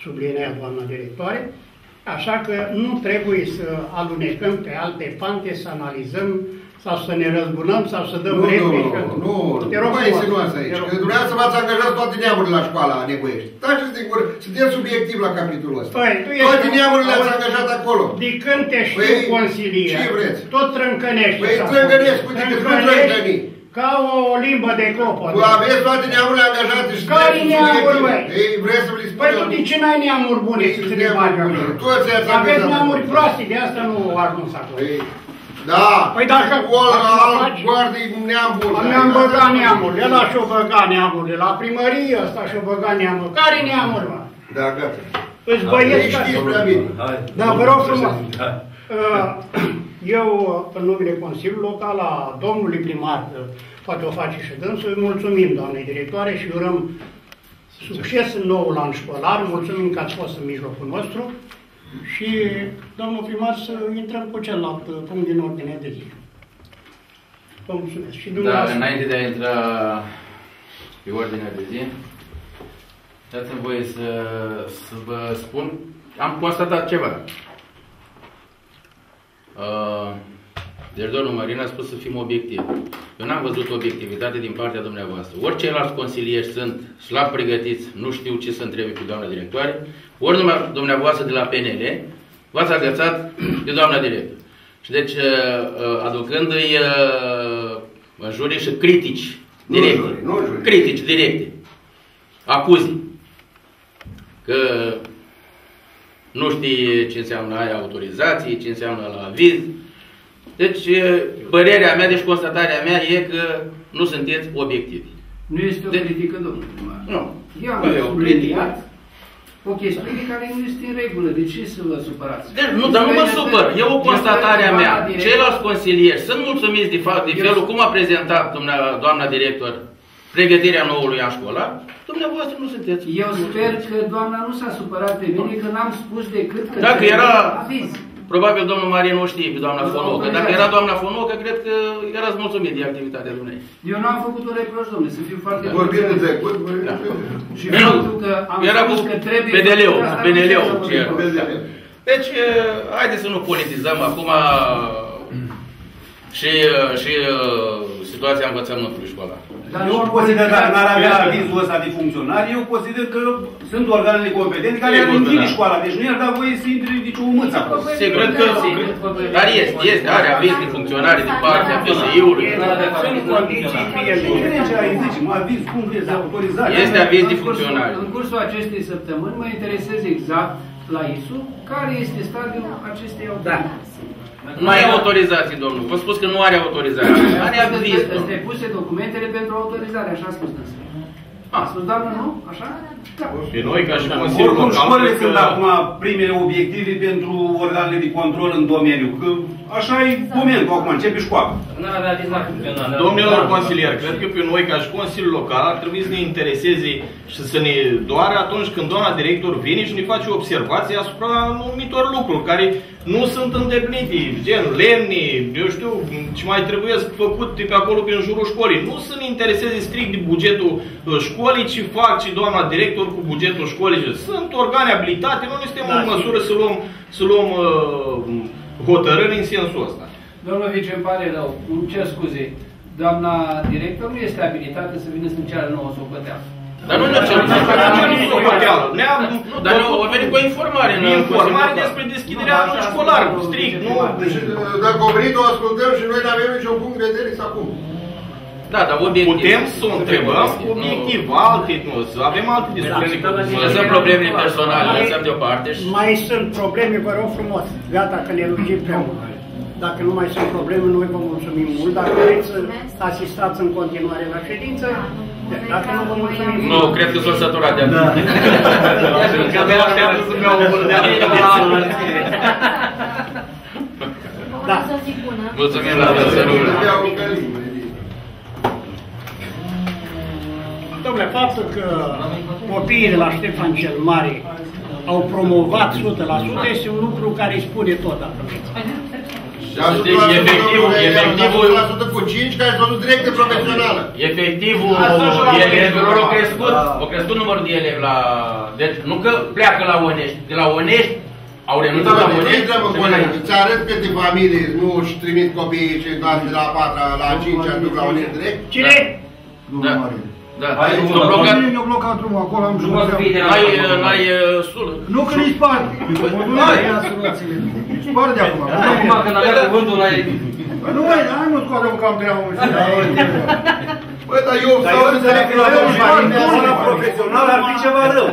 sublinea doamna directoare, așa că nu trebuie să alunecăm pe alte pante, să analizăm sau să ne răzbunăm sau să dăm nu, replici. Nu, nu, nu, Te rog nu mai frumos. insinuați aici, Te rog că dumneavoastră v-ați angajat toate neamurile la școala Negoiești. Taceți din gură, sunteți subiectiv la capitolul ăsta. Păi, tu ești- Toate neamurile le-ați Auzi, angajat acolo. De când te știu Păi, consilier, ce vreți? tot trâncănești. Păi, s-a trâncănesc, spus. uite, cât nu Trâncănești trâncăni. Ca o, o limbă de clopot. Cu aveți toate neamurile angajate și Care sunteți neamuri, subiectiv. măi? Ei, vreți să vă le Păi spun tu eu? de ce n-ai neamuri bune să te Neamuri bagi bune. acolo? Toți ați Aveți angajat neamuri acolo. proaste, de asta nu o arunc acolo. Păi, da. Păi dacă- Olga, dacă alt faci- guardii neam bun. Mi-am băgat neamurile, ăla și-o băga neamurile, la primărie ăsta și-o băga neamuri. Care neamuri, mă? Da, gata. Îți Ei băieți ca... știți prea bine. Da, vă rog frumos. Uh, Eu, în numele Consiliului Local, a domnului primar, uh, poate o face și dânsul, îi mulțumim, doamnei directoare, și urăm succes în noul an școlar, mulțumim că ați fost în mijlocul nostru și, domnul primar, să intrăm cu celălalt uh, punct din ordine de zi. Vă mulțumesc. Și Da, dumneavoastră. înainte de a intra pe ordinea de zi, dați-mi voie să, să vă spun, am constatat ceva. Uh, deci domnul Marin a spus să fim obiectivi. Eu n-am văzut obiectivitate din partea dumneavoastră. Ori ceilalți consilieri sunt slab pregătiți, nu știu ce să întrebe pe doamna directoare, ori numai dumneavoastră de la PNL v-ați agățat de doamna director. Și deci, uh, uh, aducându-i uh, jurii și critici Nu directe, juri, nu juri. critici directe, acuzii, că nu știe ce înseamnă aia autorizație, ce înseamnă la aviz. Deci, e, părerea mea, deci constatarea mea e că nu sunteți obiectivi. Nu este o De- critică, domnul primar. Nu. Eu am Băi, o subliniat o chestiune care nu este în regulă. De ce să vă supărați? Deci, nu, dar nu mă Este- supăr. E o este constatare a doamna mea. director- Ceilalți consilieri sunt mulțumiți de, fapt, de Eu- felul cum a prezentat doamna, doamna director pregătirea noului an școlar. Dumneavoastră nu sunteți. Eu sper că doamna nu s-a supărat pe mine că n-am spus decât că... Dacă trebuie era- Aviz. Probabil domnul Marie nu știe pe doamna Nu, Fonocă. Dacă autorizație. era doamna Fonocă, cred că erați mulțumit de activitatea dumneavoastră. Eu nu am făcut un reproș, domnule, să fiu foarte... Vorbim de sincer. trecut, vorbim Da. de trecut. Și Nu, faptul că am era spus cu că trebuie... PDL-ul, făcut asta, PNL-ul, nu ce înseamnă era. reproș. Deci, e, haideți să nu politizăm acum și, și e, situația învățământului școlar. Dar Eu nu consider că n-ar avea politizarea. avizul ăsta de funcționari, eu consider că sunt organele competente care ar Sigur că închide da. școala, deci nu i-ar da voie să intre nici o mâță acolo. Sigur Cred că, că- sigur. Dar este, este, are aviz de funcționare din partea PSI-ului. Sunt condiții fie Nu vine ce ai zice, mă aviz, cum vrezi, autorizare. Este aviz de În cursul- funcționare. În cursul acestei săptămâni mă interesez exact la ISU care este stadiul acestei autorizații. Nu are autorizație, domnul. Vă spus că nu are autorizație. Are aviz, Îți domnul. depuse documentele pentru autorizare, așa a spus dânsa. A spus, doamnă, nu? Așa? Da. Pe noi, ca și Consiliul Oricum, Local, școlile cred sunt că- acum primele obiective pentru organele de control în domeniu. Că așa e momentul acum, începe școala. N-ar avea aviz la funcționare. Domnilor consilieri, cred că pe noi, ca și Consiliul Local, ar trebui să ne intereseze și să ne doare atunci când doamna director vine și ne face observații asupra anumitor lucruri care nu sunt îndeplinite, gen lemni, eu știu, ce mai trebuie făcut de pe acolo prin jurul școlii. Nu să ne intereseze strict de bugetul uh, școlii, ce fac și doamna director cu bugetul școlii. Sunt organe abilitate, noi nu suntem Da, în măsură să luăm, să luăm uh, hotărâri în sensul ăsta. Domnul vice, îmi pare rău, îmi cer scuze. Doamna director nu este abilitată să vină să-mi ceară nouă socoteală. Dar nu ne-a cerut. Ne-am Nu, dar nu, a venit cu o informare. în informare Consiliul despre deschiderea anului școlar, strict, nu? Deci, dacă o venit, o ascultăm și noi nu avem niciun punct de vedere să acum. Da, dar obiectiv. Putem să o întrebăm obiectiv, alte, nu, să avem alte discuții. Să lăsăm problemele personale, lăsăm deoparte și... Mai sunt probleme, vă rog frumos. Gata, că ne lungim prea mult. Dacă nu mai sunt probleme, noi vă mulțumim mult. Dacă vreți să asistați în continuare la ședință, dacă nu vă mulțumim Nu, cred că s-au săturat de atât. Că abia așteaptă să beau o bârnea de Da. Să zi bună. Mulțumim la dăsărul. Domnule, faptul că copiii de la Ștefan cel Mare au promovat 100% este un lucru care îi spune tot dacă vreți. Deci, efectivul, efectivul, 100% cu 5 care s-au dus direct de profesională. efectivul elevilor au crescut, au crescut numărul de elevi la... Deci, nu că pleacă la Onești, de la Onești au renunțat la Onești, Intrăm în se vin Onești. aici. Îți arăt câte familii nu își trimit copiii și doar de la 4 la 5 ani duc la Onești direct. Cine? Da. Da, Hai, nu domnul, blocat, Ne-au blocat drumul acolo, am n-ai, n-ai uh, sul. Nu că îi spart. Spart de acum. Acum când avea cuvântul, n-ai... Nu mai, hai mă scoate un cam treabă. Băi, dar eu Dar stau eu să înțeleg că la Eu zona spart. profesională ar fi ceva rău.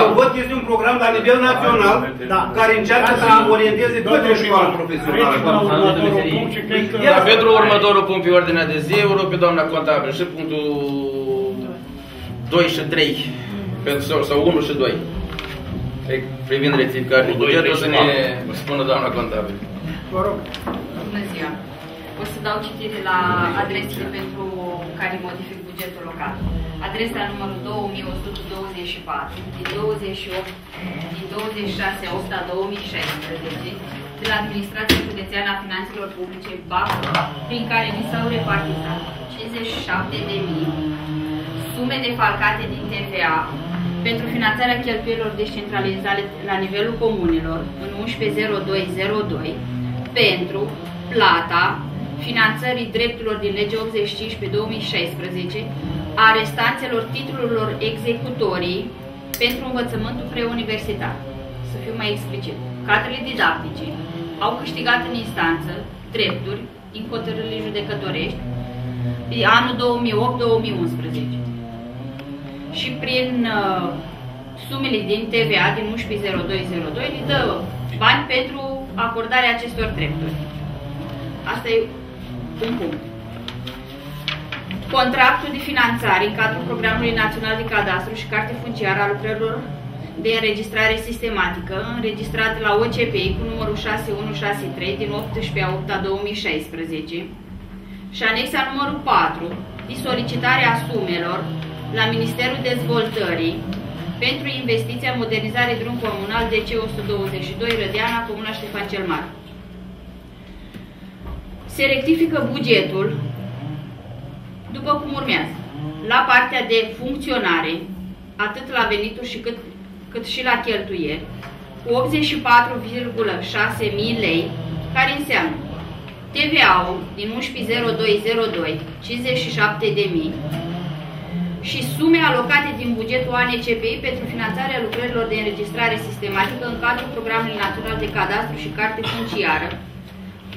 Eu văd că este un program la nivel național Da. care încearcă să orienteze toate școala profesională. Trecem la următorul punct și cred că... Iar pentru următorul punct pe ordinea de zi, o rog pe doamna contabil și punctul 2 și 3, pentru, sau, sau 1 și 2. Re- Privind rectificarea Cu doi, trei bugetului, să și ne patru. spună doamna contabil. Vă rog. Bună ziua! O să dau citire la adresele pentru care modific bugetul local. Adresa numărul 2124 din 28 din 26 8 a 2016 de la Administrația Județeană a Finanțelor Publice BAC, prin care mi s-au repartizat 57.000 sume defalcate din TVA pentru finanțarea cheltuielor descentralizate la nivelul comunelor în 110202 pentru plata finanțării drepturilor din legea 85 pe 2016 a restanțelor titlurilor executorii pentru învățământul preuniversitar. Să fiu mai explicit. Cadrele didactice au câștigat în instanță drepturi din hotărârile judecătorești pe anul 2008-2011 și prin uh, sumele din TVA din 110202 le dă bani pentru acordarea acestor drepturi. Asta e un punct. Contractul de finanțare în cadrul Programului Național de Cadastru și Carte Funciară a lucrărilor de înregistrare sistematică, înregistrat la OCPI cu numărul 6163 din 18 a 8 a 2016 și anexa numărul 4 de solicitare a sumelor la Ministerul Dezvoltării pentru investiția în modernizare drum comunal DC 122 Rădeana, Comuna Ștefan cel Mare. Se rectifică bugetul după cum urmează. La partea de funcționare, atât la venituri și cât, cât și la cheltuieli, cu 84,6 mii lei, care înseamnă TVA-ul din 110202, 57 de mii, și sume alocate din bugetul ANCPI pentru finanțarea lucrărilor de înregistrare sistematică în cadrul Programului Național de Cadastru și Carte Funciară,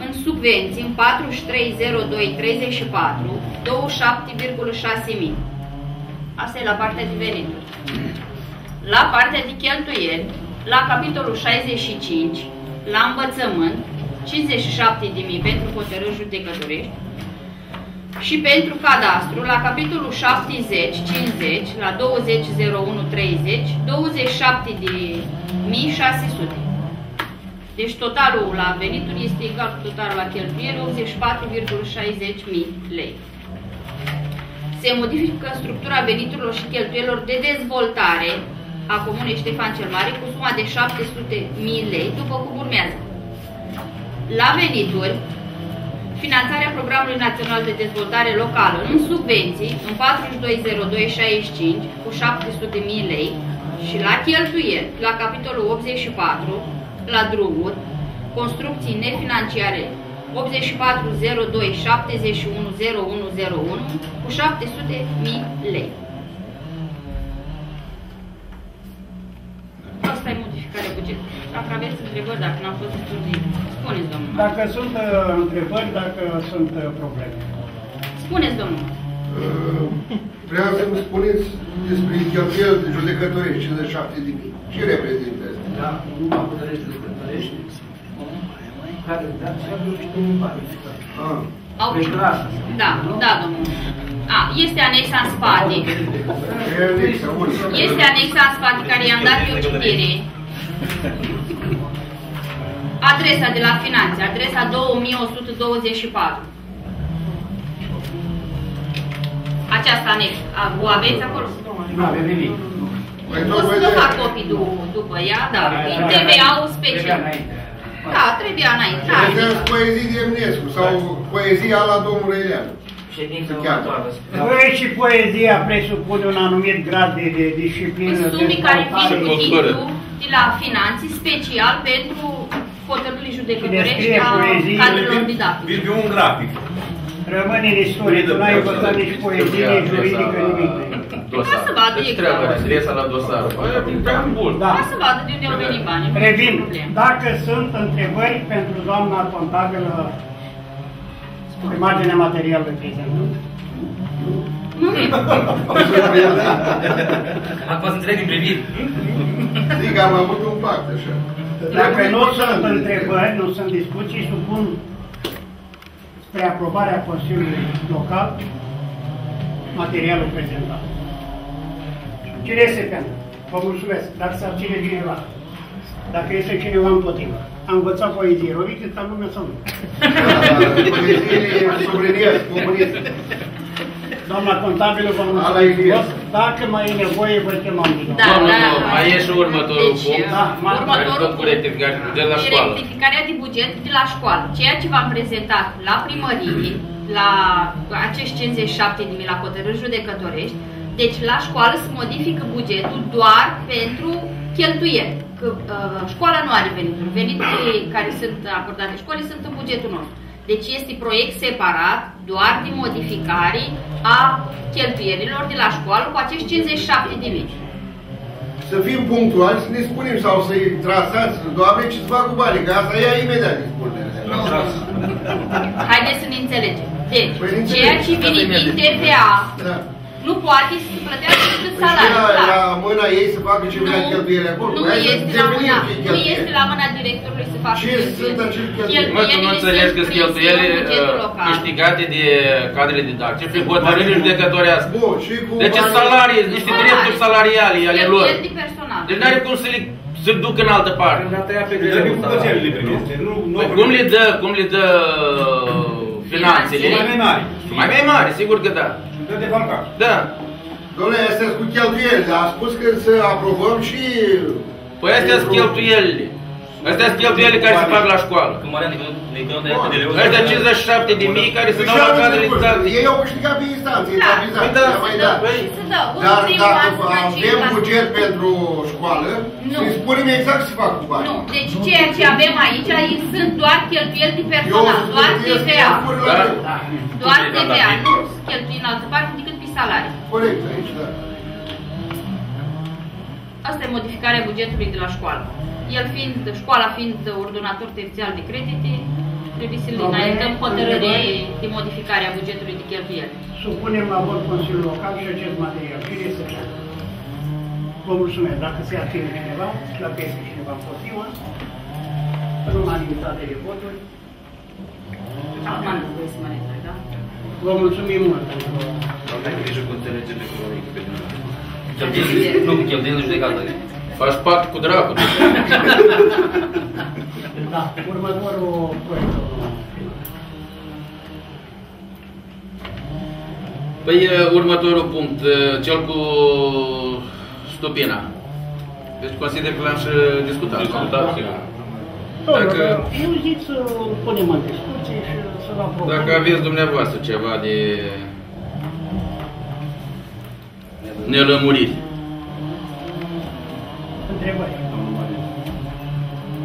în subvenții în 430234, 27,6 mii. Asta e la partea de venituri. La partea de cheltuieli, la capitolul 65, la învățământ, 57 de mii pentru hotărâri judecătorești, și pentru cadastru, la capitolul 70, 50, la 20, 30, 27 de 1600. Deci totalul la venituri este egal cu totalul la cheltuieli, 84,60 mii lei. Se modifică structura veniturilor și cheltuielor de dezvoltare a Comunei Ștefan cel Mare cu suma de 700 mii lei, după cum urmează. La venituri, finanțarea Programului Național de Dezvoltare Locală în subvenții în 420265 cu 700.000 lei și la cheltuieli la capitolul 84 la drumuri, construcții nefinanciare 8402 710101 cu 700.000 lei. Asta e modificarea bugetului. Dacă aveți întrebări, dacă n-am fost destul de... Spuneți, domnul. Dacă sunt uh, întrebări, dacă sunt uh, probleme. Spuneți, domnul. Uh, Vreau să-mi spuneți despre cheltuieli de judecătorești 57 de mii. Ce reprezintă asta? Da, numai hotărăști judecătorești, care da, și aduci pe un bani. Ah. Au... Deci la asta. Da, da, domnul. A, este anexa în spate. E anexa, unde? Este anexa în spate care i-am dat eu citire. Adresa de la finanțe, adresa 2124. Această anexă. A- O aveți acolo? Nu avem nimic. Mai O tot să voi vă de- fac copii du- după ea, da. TVA-ul special. Da, trebuia înainte. Da, Referenți poezii de Eminescu sau poezia la domnul Eleanu. Ședință Chiar. următoare. Voi și poezia presupune un anumit grad de, de disciplină. sumii care vin dezvoltare. cu titlul de la finanțe special pentru hotărârile judecătorești Descrie a poezii. cadrelor didactice. Vin pe un grafic. Rămâne în istorie, tu n-ai învățat nici poezie, nici juridică, nimic. Ca să vadă Deci exact. treaba, adresa la dosar. Băi, e prea bun. Da. Ca să vadă de unde au venit banii. Revin, Nu e problemă. dacă sunt întrebări pentru doamna contabilă pe marginea materialului prezentă. Nu e. Acum să înțeleg din privit. Zic că am avut un pact așa. Dacă nu sunt întrebări, nu sunt discuții, supun spre aprobarea Consiliului Local materialul prezentat. Cine este pentru? Vă mulțumesc. Dacă s-ar ține cineva. Dacă este cineva împotrivă. Am învățat poezie eroică, ca lumea să nu. Poeziile subliniez, comunist. Doamna contabilă, vă Ala mulțumesc. Ilias. Dacă mai e nevoie, vă chemam din nou. Da, Domnul, da. mai e și următorul Deci, punct. Da, ma- Care următorul tot cu rectificare de la școală. rectificarea de buget de la școală. Ceea ce v-am prezentat la primărie, la acești 57 de mii la hotărâri judecătorești, deci la școală se modifică bugetul doar pentru cheltuieli. Că uh, școala nu are venituri. Veniturile care sunt acordate școlii sunt în bugetul nostru. Deci este proiect separat doar de modificare a cheltuielilor de la școală cu acești 57 de mii. Să fim punctuali, să ne spunem sau să-i trasați, doamne, ce să fac cu banii, că asta ia imediat dispunerea. Haideți să ne înțelegem. Deci, Păi ne ceea ce înțelegem. vine din TVA Da. Nu poate să se plătească decât Păi și salariul. la, clar. la mâna ei să facă ce vrea Nu, cheltuiele acolo. Nu Hai să este la definim mâna, ce nu cheltuieli. este la mâna directorului să facă Ce sunt acele cheltuieli? Mă, tu nu înțelegi că sunt cheltuieli în bugetul uh, local. câștigate de cadre didactice prin hotărâri judecătorească. Bun, și cu Deci banii- salarii, niște Salarii. drepturi salariale ale lor. Cheltuieli de personal. Deci n-are cum să le să duc în altă parte. Dar din bucățele le primește. Nu, nu Păi cum le dă, cum le dă finanțele? Mai mai mari. Mai mai mari, sigur că da. Dă de falcat. Da. Dom'le, astea sunt cu cheltuieli, dar a spus că să aprobăm și... Păi astea sunt cheltuielile. Astea sunt cheltuielile care se fac la școală. Cum Marian, de când de de leu. Ăștia 57 de mii care se Păi dau și la anul cadrele trecut, didactice. Ei au câștigat pe instanță, e Da. tabizat, Păi da, i-a mai se dă, dat. păi. Se dă un Dar prim dacă pas la avem 5%. buget pentru școală, Nu. să-i spunem exact ce fac cu bani. Nu, deci ceea ce avem aici ei sunt doar cheltuieli de Eu personal, doar studiez TVA. lucrurile Da. astea. Doar TVA, nu cheltui în altă parte decât pe salarii. Corect, aici, da. Asta e modificarea bugetului de la școală. El fiind, școala fiind ordonator terțial de credite, trebuie să le Probleme? înaintăm hotărâre Întrebări? de modificare a bugetului de cheltuieli. Supunem la vot Consiliul Local și acest material. Cine este pentru? Vă mulțumesc. Dacă se atinge cineva, și dacă este cineva împotrivă, în unanimitate de voturi, Acum nu voi să mă retrag, da? vă mulțumim mult pentru Ai grijă cu înțelegere economică pe tine. Cheltuieli, nu, cheltuieli de judecată. Faci pact cu dracul. Da, următorul proiect. domnul primar. Păi e, următorul punct, e, cel cu Stupina. Deci consider că l-am și discutat. Discutat, sigur. Dacă- Eu zic să punem în discuție și să-l aprobăm. Dacă aveți dumneavoastră ceva de nelămuriri. Întrebări.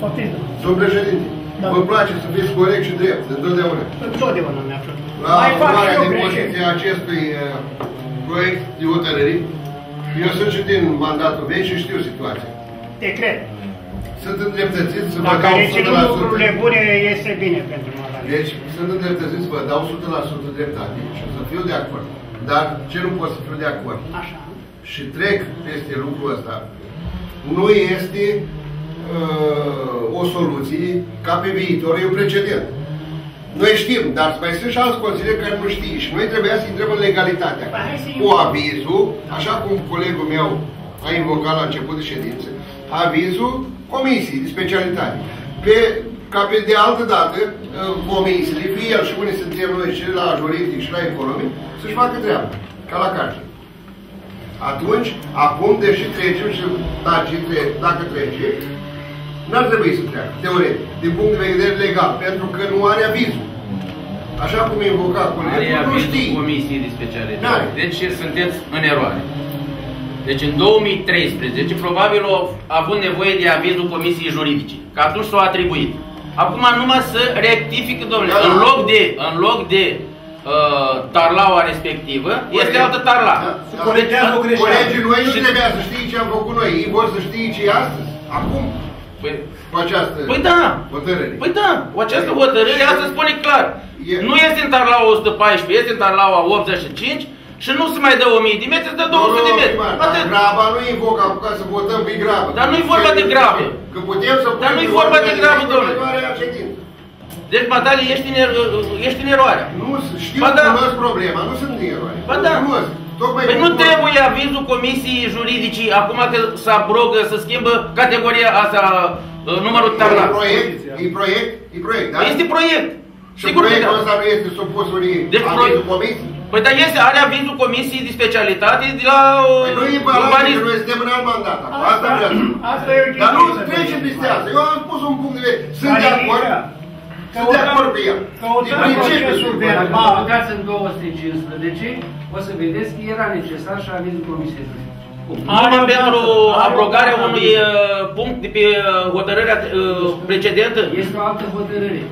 Poftiți, domnule. Domnul președinte, Da. vă place să fiți corect și drept, întotdeauna. Întotdeauna mi-a plăcut. La Mai fac și urmarea eu de greșeli. poziția acestui uh, proiect de hotărâri, eu sunt și din mandatul vechi și știu situația. Te cred. sunt îndreptățit să vă Dacă dau reținem 100%. lucrurile bune, este bine pentru noi. Deci sunt îndreptățit să vă dau 100% dreptate și o să fiu de acord. Dar ce nu pot să fiu de acord? Așa. Și trec peste lucrul ăsta. Nu este uh, o soluție ca pe viitor, e un precedent. Noi știm, dar mai sunt și alți consilieri care nu știe și noi trebuia să intrăm în legalitatea. Cu avizul, așa cum colegul meu a invocat la început de ședință, avizul comisiei de specialitate. Pe, ca pe de altă dată, uh, comisiile, fie el și unii suntem noi și la juridic și la economic, să-și facă treaba, ca la carte. Atunci, acum, deși trecem și dacă, tre- dacă trece, n-ar trebui să treacă, teoretic, din punct de vedere legal, pentru că nu are avizul. Așa cum e invocat Are colegul, nu avizul știi. Comisiei de Specialitate. N-are. Deci sunteți în eroare. Deci în 2013, probabil au avut nevoie de avizul Comisiei Juridice, că atunci s-au atribuit. Acum numai să rectifică, domnule, Da, da. în loc de, în loc de uh, tarlaua respectivă, este altă tarla. Deci, Colegii noi nu trebuia să știe ce am făcut noi, ei vor să știe ce e astăzi, acum, Păi, cu această Păi da. hotărâre. Păi da, cu această hotărâre asta spune clar. Nu este în tarlaua 114, este în tarlaua 85 și nu se mai dă 1000 de metri, se dă 200 de metri. Dar Atât. graba nu invocă acum ca să votăm pe grabă. Dar nu-i vorba de grabă. Că putem să Dar nu-i punem vorba de ordine grabă, de domnule. Următoarea ședință. Deci, Matale, ești în, er- ești în eroare. Nu, știu, Ba da. cunosc problema, nu sunt în eroare. Ba da. Cunosc. Tocmai Păi cum nu cunosc. trebuie avizul comisiei juridice acum că se abrogă, să schimbă categoria asta, uh, numărul E tarla. proiect, e proiect, e proiect, da? Este proiect. Și Sigur că proiectul da. ăsta nu este supus unii Deci avizul proiect- comisiei? Păi dar este, are avizul comisiei de specialitate de la uh, Păi nu e valabil, urbanism. că noi suntem în alt mandat. acum. Asta vreau să spun. Asta e o Dar nu chestie. trece peste asta. Eu am pus un punct de vedere. Sunt de Care acord. Era? Sunt de acord cu el. Căutăm De principiu procesul sunt. verbal. Dacă băgați în 215, o să vedeți că era necesar și avizul Comisiei Juridice. Numai pentru are abrogarea o- unui uh, punct de pe uh, hotărârea uh, precedentă. Este o altă hotărâre.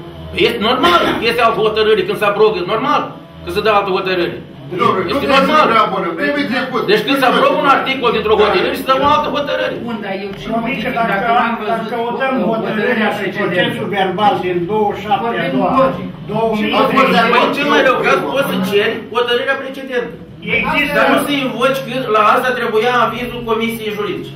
Este normal, este altă hotărâre când se abrogă, normal că se dă altă hotărâre. Domnule, nu Este trebuie să normal. ne bună, trebuie trecut. Deci când se aprobă un articol dintr-o hotărâre, se dă o altă hotărâre. Bun, dar eu ce Domnică, modific dacă, dacă n-am dacă văzut căutăm uh, hotărârea și procesul verbal din 27 a Vorbim doua, logic. Păi cel mai rău caz 2013, poți să ceri hotărârea precedentă. Există, Dar nu să invoci că la asta trebuia avizul Comisiei Juridice.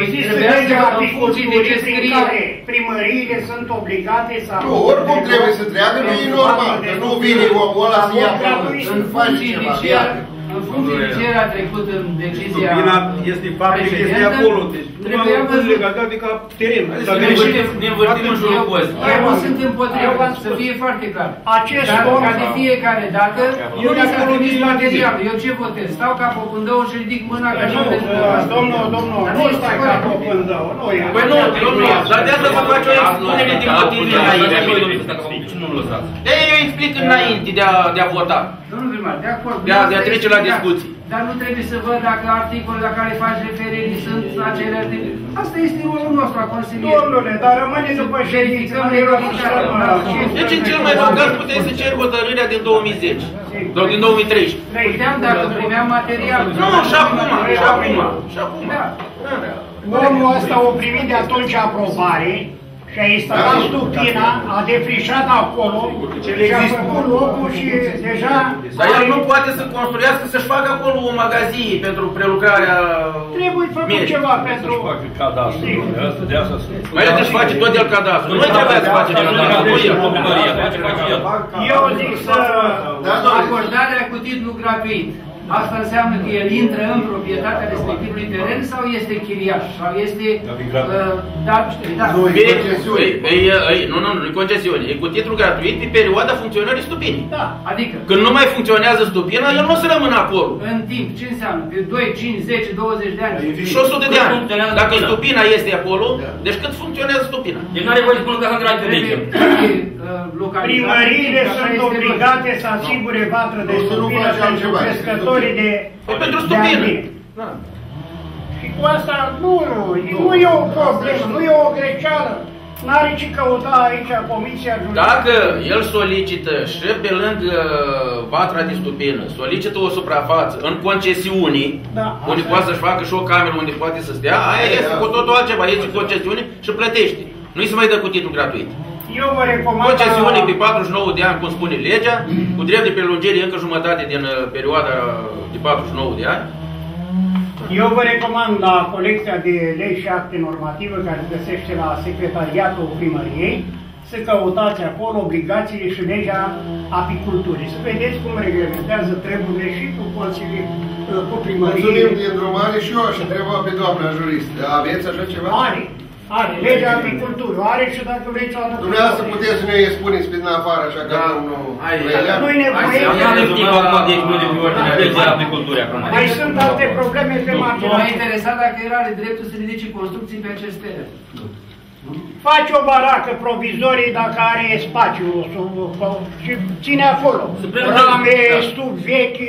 Există trebuia să- legea în funcție de ce apiculturii prin scrie. care primăriile sunt obligate să Nu, oricum trebuie să treacă, nu e normal. Că nu vine omul ăla să ia pământ, În să faci funcție de ceva. Ce a, în funcție de ce a trecut în decizia Stupina este faptul că este precedentă, acolo. Deci nu trebuia am văzut. legat de ca teren. Să Dacă ne nu învârtim- știi- Ne învârtim în jurul Eu, cozii. eu nu sunt Eu împotrivă, v-am să spus. fie foarte clar. Acest Dar om- ca de fiecare dată, eu Eu dacă acolo trimis din materialul, eu ce votez? Stau ca popândău și ridic mâna ca și Nu, votez uh, domnul, domnul, Dar nu nu stai este ca corect. popândău, nu e. Păi nu, domnul, dar de asta se face o expunere de motive înainte. Nu-l lăsați. De eu explic înainte de a, de a vota. Domnul primar, de acord. De a- Asta de a este trece la exact. discuții. Dar nu trebuie să văd dacă articolele la care faci referire sunt acele articole. Asta este rolul nostru a Consiliului. Domnule, dar rămâne după ședință, Verificăm nu e eroticarea. rău. Deci în cel mai rău caz puteți să ceri hotărârea din 2010. Sau din 2013. Puteam dacă primeam material. Nu, și acum, și acum, și acum. Da. Omul ăsta a primit de atunci aprobare și a instalat stupina, a defrișat acolo și a făcut locul și deja... Dar el nu poate să construiască, să-și facă acolo o magazie pentru prelucrarea Trebuie făcut mierii. ceva pentru... cadastru, de asta sunt. Mai el își face tot el cadastru. Noi trebuia să facem cadastru, nu el. Eu zic să... Acordarea cu titlu gratuit. Asta înseamnă că el intră în proprietatea respectivului teren sau este chiriaș? Sau este... Uh, da, da. Bine, ei, ei, ei, nu, nu, nu, e concesiune. E cu titlu gratuit pe perioada funcționării stupinii. Da, adică Când nu mai funcționează stupina, el nu o să rămână acolo. în timp, ce înseamnă? Pe 2, 5, 10, 20 de ani? Și 100 de ani. Dacă stupina este acolo, deci cât funcționează stupina? Deci nu are voie să spună că sunt de Trebuie, trebuie, uh, localizat. Primăriile Așa sunt este obligate să asigure vatră de Nu, să nu stupină faci pentru altceva, crescătorii de... Păi pentru de stupină. albine. Și cu asta nu, nu e o problemă, nu e o greșeală. N-are ce căuta aici comisia juridică. Dacă el solicită și pe lângă vatra de stupină, solicită o suprafață în concesiuni, Da, unde asta poate să-și facă și o cameră unde poate să stea, aia este cu totul altceva, este concesiune și plătește. Nu-i se mai dă cu titlu gratuit. Eu vă recomand... Concesiune pe 49 de ani, cum spune legea, cu drept de prelungire încă jumătate din uh, perioada de 49 de ani. Eu vă recomand la colecția de lei și acte normative care se găsește la Secretariatul Primăriei să căutați acolo obligațiile și legea apiculturii. Să vedeți cum reglementează treburile și cu Consiliul, cu primărie. Mulțumim din drumare și eu aș întreba pe doamna jurist. Aveți așa ceva? Are, are, legea apiculturii, are și dacă vreți o aduc. Dumneavoastră puteți să ne spuneți pe din afară, așa că domnul Leilea. Nu-i nevoie. Mai sunt alte probleme pe marginea. M-a interesat dacă era are dreptul să ridice construcții pe acest teren. Face o baracă provizorie dacă are spațiu sub, și ține acolo. Rame, stup vechi,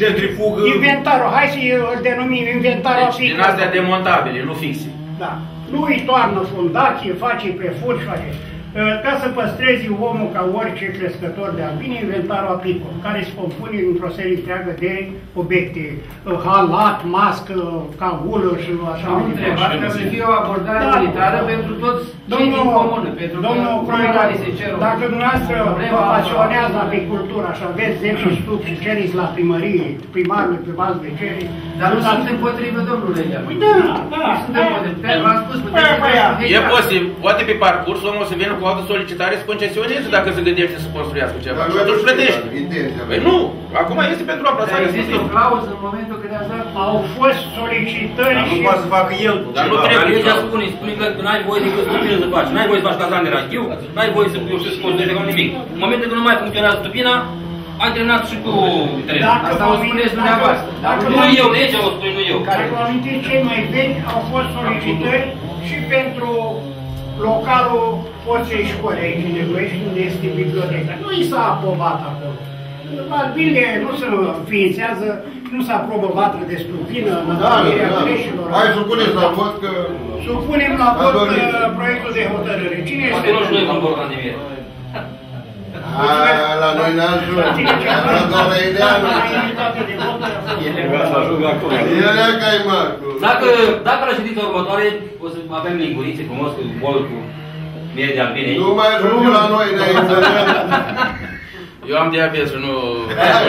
centrifugă. inventarul. Hai să îl denumim inventarul Deci, din astea demontabile, nu fixe. Da. Nu îi toarnă fundație, face prefuri și face. Uh, Ca să păstrezi omul ca orice crescător de albine, inventarul apicol, care se compune într-o serie întreagă de obiecte. Uh, Halat, mască, cagulă și așa Am mai întrebat departe. că să fie o abordare Da. unitară pentru toți cei din Domnul, comună. Pentru că domnul unora Croitor, li se cer o dacă dumneavoastră vă problemă, pasionează apicultura și aveți 10 stup și ceriți la primărie, primarul pe bază de ceri, Dar nu sunt împotrivă, domnule Iar. Păi da, da, Sunt da. împotrivă. V-am spus, Păi, puteți să păi, faceți E hectare. posibil, poate pe parcurs omul să vină cu o altă solicitare să concesioneze dacă se gândește să construiască ceva. Dar Și noi nu atunci știm, plătește. intenția. Păi nu, acum este pentru Dar aplasare. există o clauză în momentul când ați dat Au fost solicitări Dar nu și... poate să facă el Dar nu ceva. trebuie, legea spune, spune că n-ai voie decât stupină să faci, n-ai voie să faci cazan de rachiu, n-ai voie să, eu știu, să construiești acolo nimic. În momentul când nu mai funcționează stupina, ai terminat și cu terenul. Dacă Asta vă o spuneți amintiți- dumneavoastră. Dacă Nu vă eu, legea o spun, nu eu. Dacă vă amintiți, cei mai vechi au fost solicitări și pentru localul forței școli aici în Negoiești, unde este biblioteca. Nu i s-a aprobat acolo. Albine nu se înființează, nu se aprobă vatră de stupină, Da, năstămirea da. creșilor. Hai să puneți la vot că... Supunem la vot dorit. uh, proiectul de hotărâre. Cine este? Poate nu și noi vom borcan de mie. A, la noi n-a ajuns. La doamna Ileanu. Ca să ajung acolo. Ele ca e Marcu. Dacă, dacă la ședința următoare o să avem lingurițe frumos cu bol cu miere de albine. Nu mai ajunge la noi înainte. Eu am diabet și nu,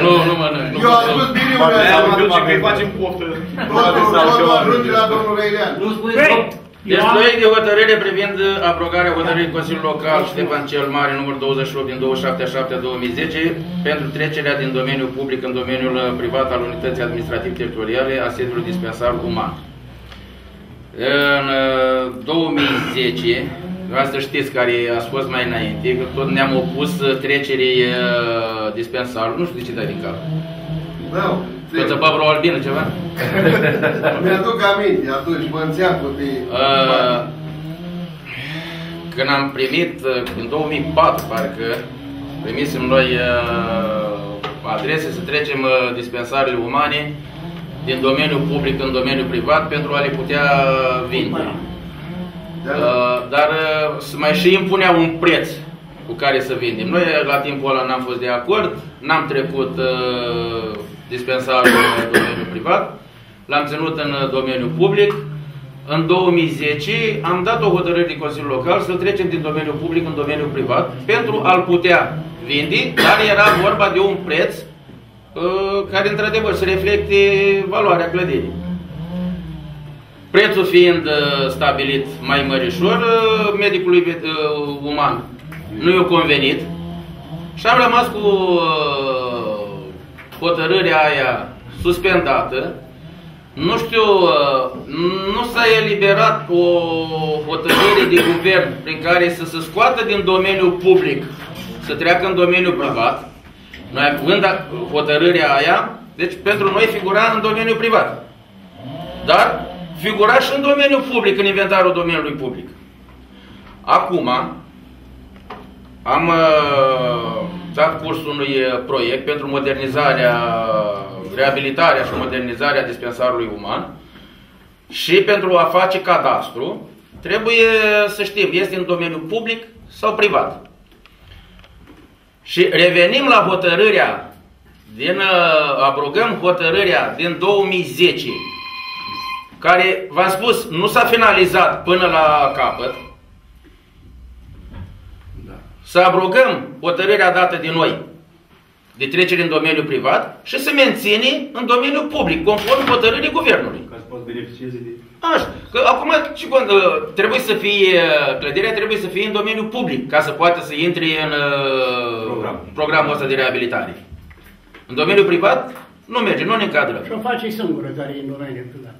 nu, nu mănânc. Nu Eu am pot să- spus bine Poate unde să am aduce că îi facem poftă. Totul totul ajunge la domnul Reilean. Nu spuneți Băi, stop. Deci eu am- proiect de hotărâre privind abrogarea hotărârii Consiliului Local Ștefan cel Mare numărul 28 din 27-2010 pentru trecerea din domeniul public în domeniul uh, privat al unității administrativ-teritoriale a sediului dispensar uman. În uh, 2010, asta știți care a fost mai înainte, că tot ne-am opus uh, trecerii uh, dispensarului, nu știu de ce dai din cap. Da. Tot să vreo albină ceva? Mi-aduc aminte, atunci mă înțeapă pe... Uh, când am primit, uh, în 2004, parcă, primisem noi uh, adrese să trecem uh, dispensarele umane din domeniul public în domeniul privat pentru a le putea vinde. Da. Uh, dar uh, să mai și impunea un preț cu care să vindem. Noi la timpul ăla n-am fost de acord, n-am trecut uh, dispensarul în domeniul privat, l-am ținut în uh, domeniul public. În 2010 am dat o hotărâre din Consiliul Local să trecem din domeniul public în domeniul privat pentru a-l putea vinde, dar era vorba de un preț uh, care într-adevăr să reflecte valoarea clădirii. Prețul fiind uh, stabilit mai mărișor, uh, medicului vet- uh, uman nu i-a convenit și am rămas cu uh, hotărârea aia suspendată. Nu știu, uh, nu s-a eliberat o hotărâre de guvern prin care să se scoată din domeniul public, să treacă în domeniul privat. Noi având a- hotărârea aia, deci pentru noi figura în domeniul privat. Dar figura și în domeniul public, în inventarul domeniului public. Acum, am uh, dat curs unui uh, proiect pentru modernizarea, reabilitarea și modernizarea dispensarului uman și pentru a face cadastru, trebuie să știm, este în domeniul public sau privat. Și revenim la hotărârea, din, uh, abrogăm hotărârea din 2010, care, v-am spus, nu s-a finalizat până la capăt, să abrogăm hotărârea dată de noi de trecere în domeniul privat și să menține în domeniul public, conform hotărârii guvernului. Ca să poți beneficieze de... Așa, că acum ce cont, uh, trebuie să fie, uh, clădirea trebuie să fie în domeniul public, ca să poată să intre în uh, Program. programul ăsta de reabilitare. În domeniul privat nu merge, nu ne încadră. Și o face singură care e în domeniul privat.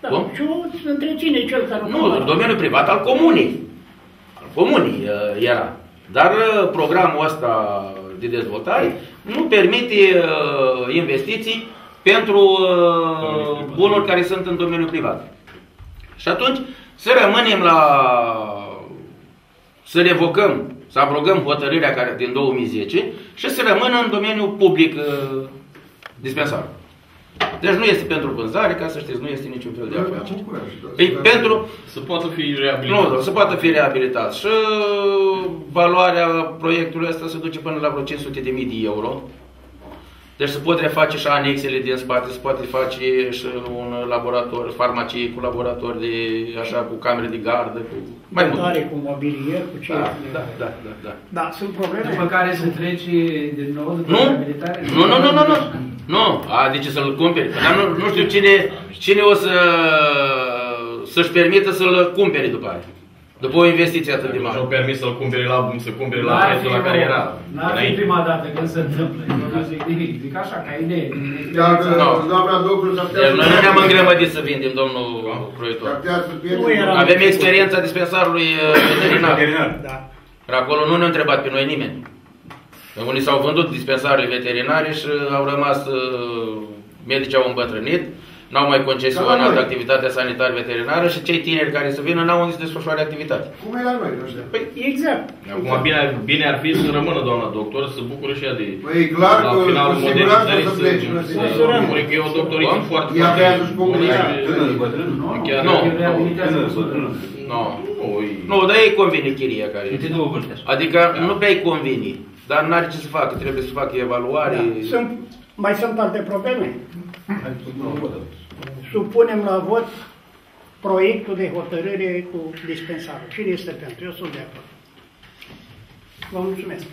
Da, Cum? și o întreține cel care o Nu, face. în domeniul privat al comunii. Al comunii uh, era. Dar uh, programul ăsta de dezvoltare nu permite uh, investiții pentru uh, bunuri care sunt în domeniul privat. Și atunci să rămânem la... să revocăm, să abrogăm hotărârea care, din 2010 și să rămână în domeniul public uh, dispensar. Deci nu este pentru vânzare, ca să știți, nu este niciun fel de afacere. Păi pentru... Să poată fi reabilitat. Nu, să poată fi reabilitat. Și uh, valoarea proiectului ăsta se duce până la vreo 500.000 de euro. Deci se pot reface și anexele din spate, se poate face și un laborator, farmacie cu laborator de, așa, cu camere de gardă, cu mai mult. Are cu mobilier, cu ce... Da, da, da, da, da. Da, sunt probleme. După care se trece din nou după Nu? reabilitare? Nu, nu, nu, nu, nu. Nu, a, de ce să-l cumperi? Dar nu, nu știu cine, cine o să, să-și permită să-l cumpere după aia. După o investiție atât de mare. Și-au permis să-l cumpere la, să cumpere la N-ar prețul fi la care o- era. N-ar fi Înainte. prima dată când se întâmplă. Eu nu zic nimic. Zic așa, ca idee. Dacă Nu. doamna doctor s-ar putea Deci noi nu ne-am îngrămădit să vindem, domnul proiector. S-ar putea să pierdem. Nu era- Avem experiența dispensarului uh, veterinar. Veterinar. Da. Dar acolo nu ne-a întrebat pe noi nimeni. Unii s-au vândut dispensarele veterinare și au rămas, uh, medicii au îmbătrânit, n-au mai Ca la concesionat noi. activitatea sanitar-veterinară și cei tineri care să vină n-au unde să desfășoare activitate. Cum e la noi, ăștia? Păi, Exact. Acum bine, bine ar fi să rămână doamna doctor, să bucure și ea de... Păi e clar la că finalul cu siguranță modernizării o să plece, nu să, știu. să bucure că e o doctoriță foarte, Ea foarte creează și bună comunicare. și- Tânăr, bătrân. Chiar Nu. Eu reabilitează Tânăr, cu bătrân. nu. Nu, e... Nu, dar ei convine chiria care... Câte două vârste așa. Adică nu prea îi convine. Dar n-are ce să facă, trebuie să facă evaluare. Da. Sunt, mai sunt alte probleme. Supunem la vot proiectul de hotărâre cu dispensarul. Cine este pentru? Eu sunt de acord. Vă mulțumesc.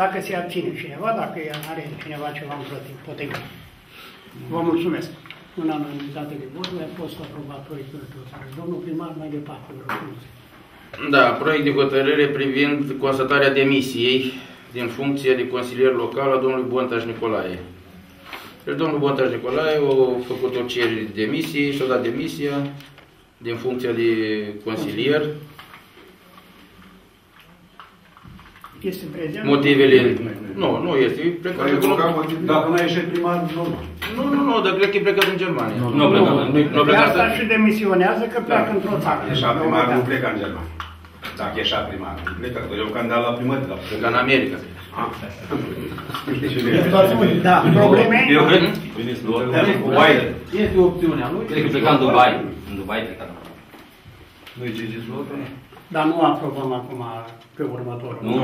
Dacă se abține cineva, dacă are cineva ceva împotriva. Vă mulțumesc. În anonimitate de voturi a fost aprobat proiectul de hotărâre. Domnul primar, mai departe, vă rog frumos. Da, proiect de hotărâre privind constatarea demisiei din funcție de consilier local a domnului Bontaș Nicolae. Deci domnul Bontaș Nicolae a făcut o cerere de demisie și a dat demisia din funcția de consilier. Este prezent? Motivele... Nu, nu este. Plecat Care acolo. invoca motivul? Dacă n-ai ieșit primar, nu. Nu, nu, nu, dar cred că e plecat în Germania. Nu, nu, plecat, nu, nu De plecat. asta și demisionează că pleacă într-o țară. Ieșa primar, nu pleca în Germania. Dacă ieșa primar, nu pleca. Că eu candidat la primărie. La Pleca în America. Da, probleme? Eu cred. Cu Biden. Este opțiunea lui. Cred că pleca în Dubai. În Dubai pleca. Nu-i Gigi Zlotă? Dar nu aprobăm acum pe următorul. Nu,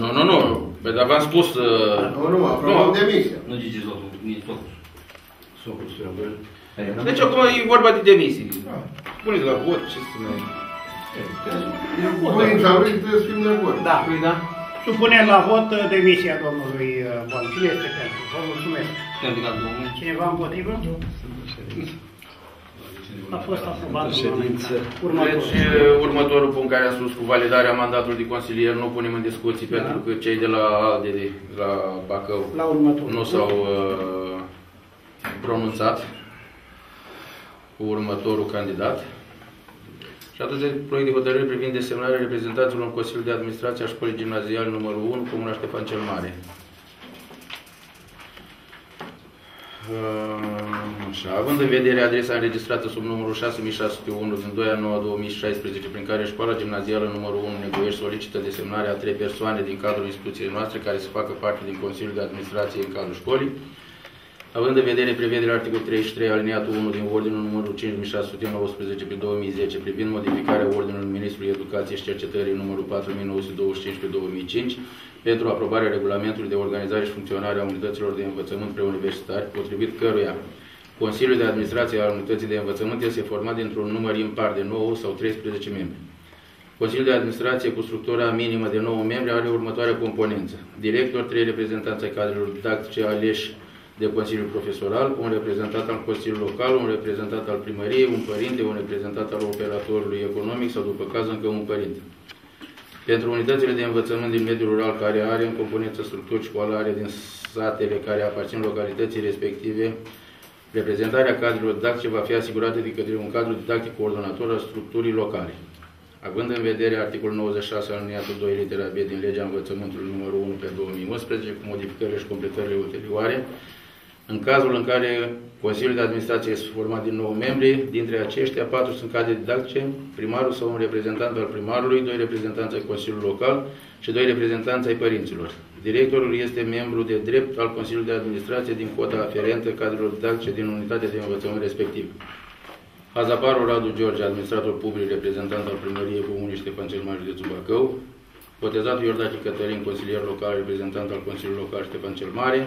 Nu, nu, nu. Păi dar v-am spus... uh, Nu, nu, aprobăm demisia. nu Gigi Zotu, nici Zotu. Deci acum e vorba de demisii. Puneți la vot ce să mai... Voința lui trebuie să fim de acord. Da. Supunem la vot uh, demisia domnului uh, Bon. Cine este pentru? Vă mulțumesc. Cine a plecat domnul? Cineva împotrivă? A fost aprobat. Deci, Următorul. uh, următorul punct care am spus cu validarea mandatului de consilier nu punem în discuții pentru că cei de la ALDE, de la Bacău, La următorul. nu s-au uh, pronunțat cu următorul candidat. Și atunci proiect de hotărâre privind desemnarea reprezentanților în Consiliul de Administrație a Școlii Gimnaziale numărul 1, Comuna Ștefan cel Mare. Uh, Așa, având în vedere adresa înregistrată sub numărul 6601 din 2 a 9 2016, prin care școala gimnazială numărul 1 Negoiești solicită desemnarea a trei persoane din cadrul instituției noastre care să facă parte din Consiliul de Administrație în cadrul școlii, Având în vedere prevederea articolul 33 aliniatul 1 din ordinul numărul 5619 pe 2010 privind modificarea ordinului Ministrului Educației și Cercetării numărul 4925 pe 2005 pentru aprobarea regulamentului de organizare și funcționare a unităților de învățământ preuniversitari, potrivit căruia Consiliul de Administrație al Unității de Învățământ este format dintr-un număr impar de 9 sau 13 membri. Consiliul de Administrație cu structura minimă de 9 membri are următoarea componență. Director, 3 reprezentanți ai cadrelor didactice aleși de Consiliul Profesoral, un reprezentant al Consiliului Local, un reprezentant al primăriei, un părinte, un reprezentant al operatorului economic sau, după caz, încă un părinte. Pentru unitățile de învățământ din mediul rural care are în componență structuri școlare din satele care aparțin localității respective, reprezentarea cadrelor didactice va fi asigurată de către un cadru didactic coordonator al structurii locale. Având în vedere articolul 96 al liniatul 2 litera B din legea învățământului numărul 1 pe 2011 cu modificările și completările ulterioare, în cazul în care Consiliul de Administrație este format din 9 membri, dintre aceștia, patru sunt cadre didactice, primarul sau un reprezentant al primarului, doi reprezentanți ai Consiliului Local și doi reprezentanți ai părinților. Directorul este membru de drept al Consiliului de Administrație din cota aferentă cadrelor didactice din unitatea de învățământ respectiv. Hazaparu Radu George, administrator public, reprezentant al primăriei Comunii Ștefan cel Mare de Bacău, Botezatul Iordache Cătălin, consilier local, reprezentant al Consiliului Local Ștefan cel Mare,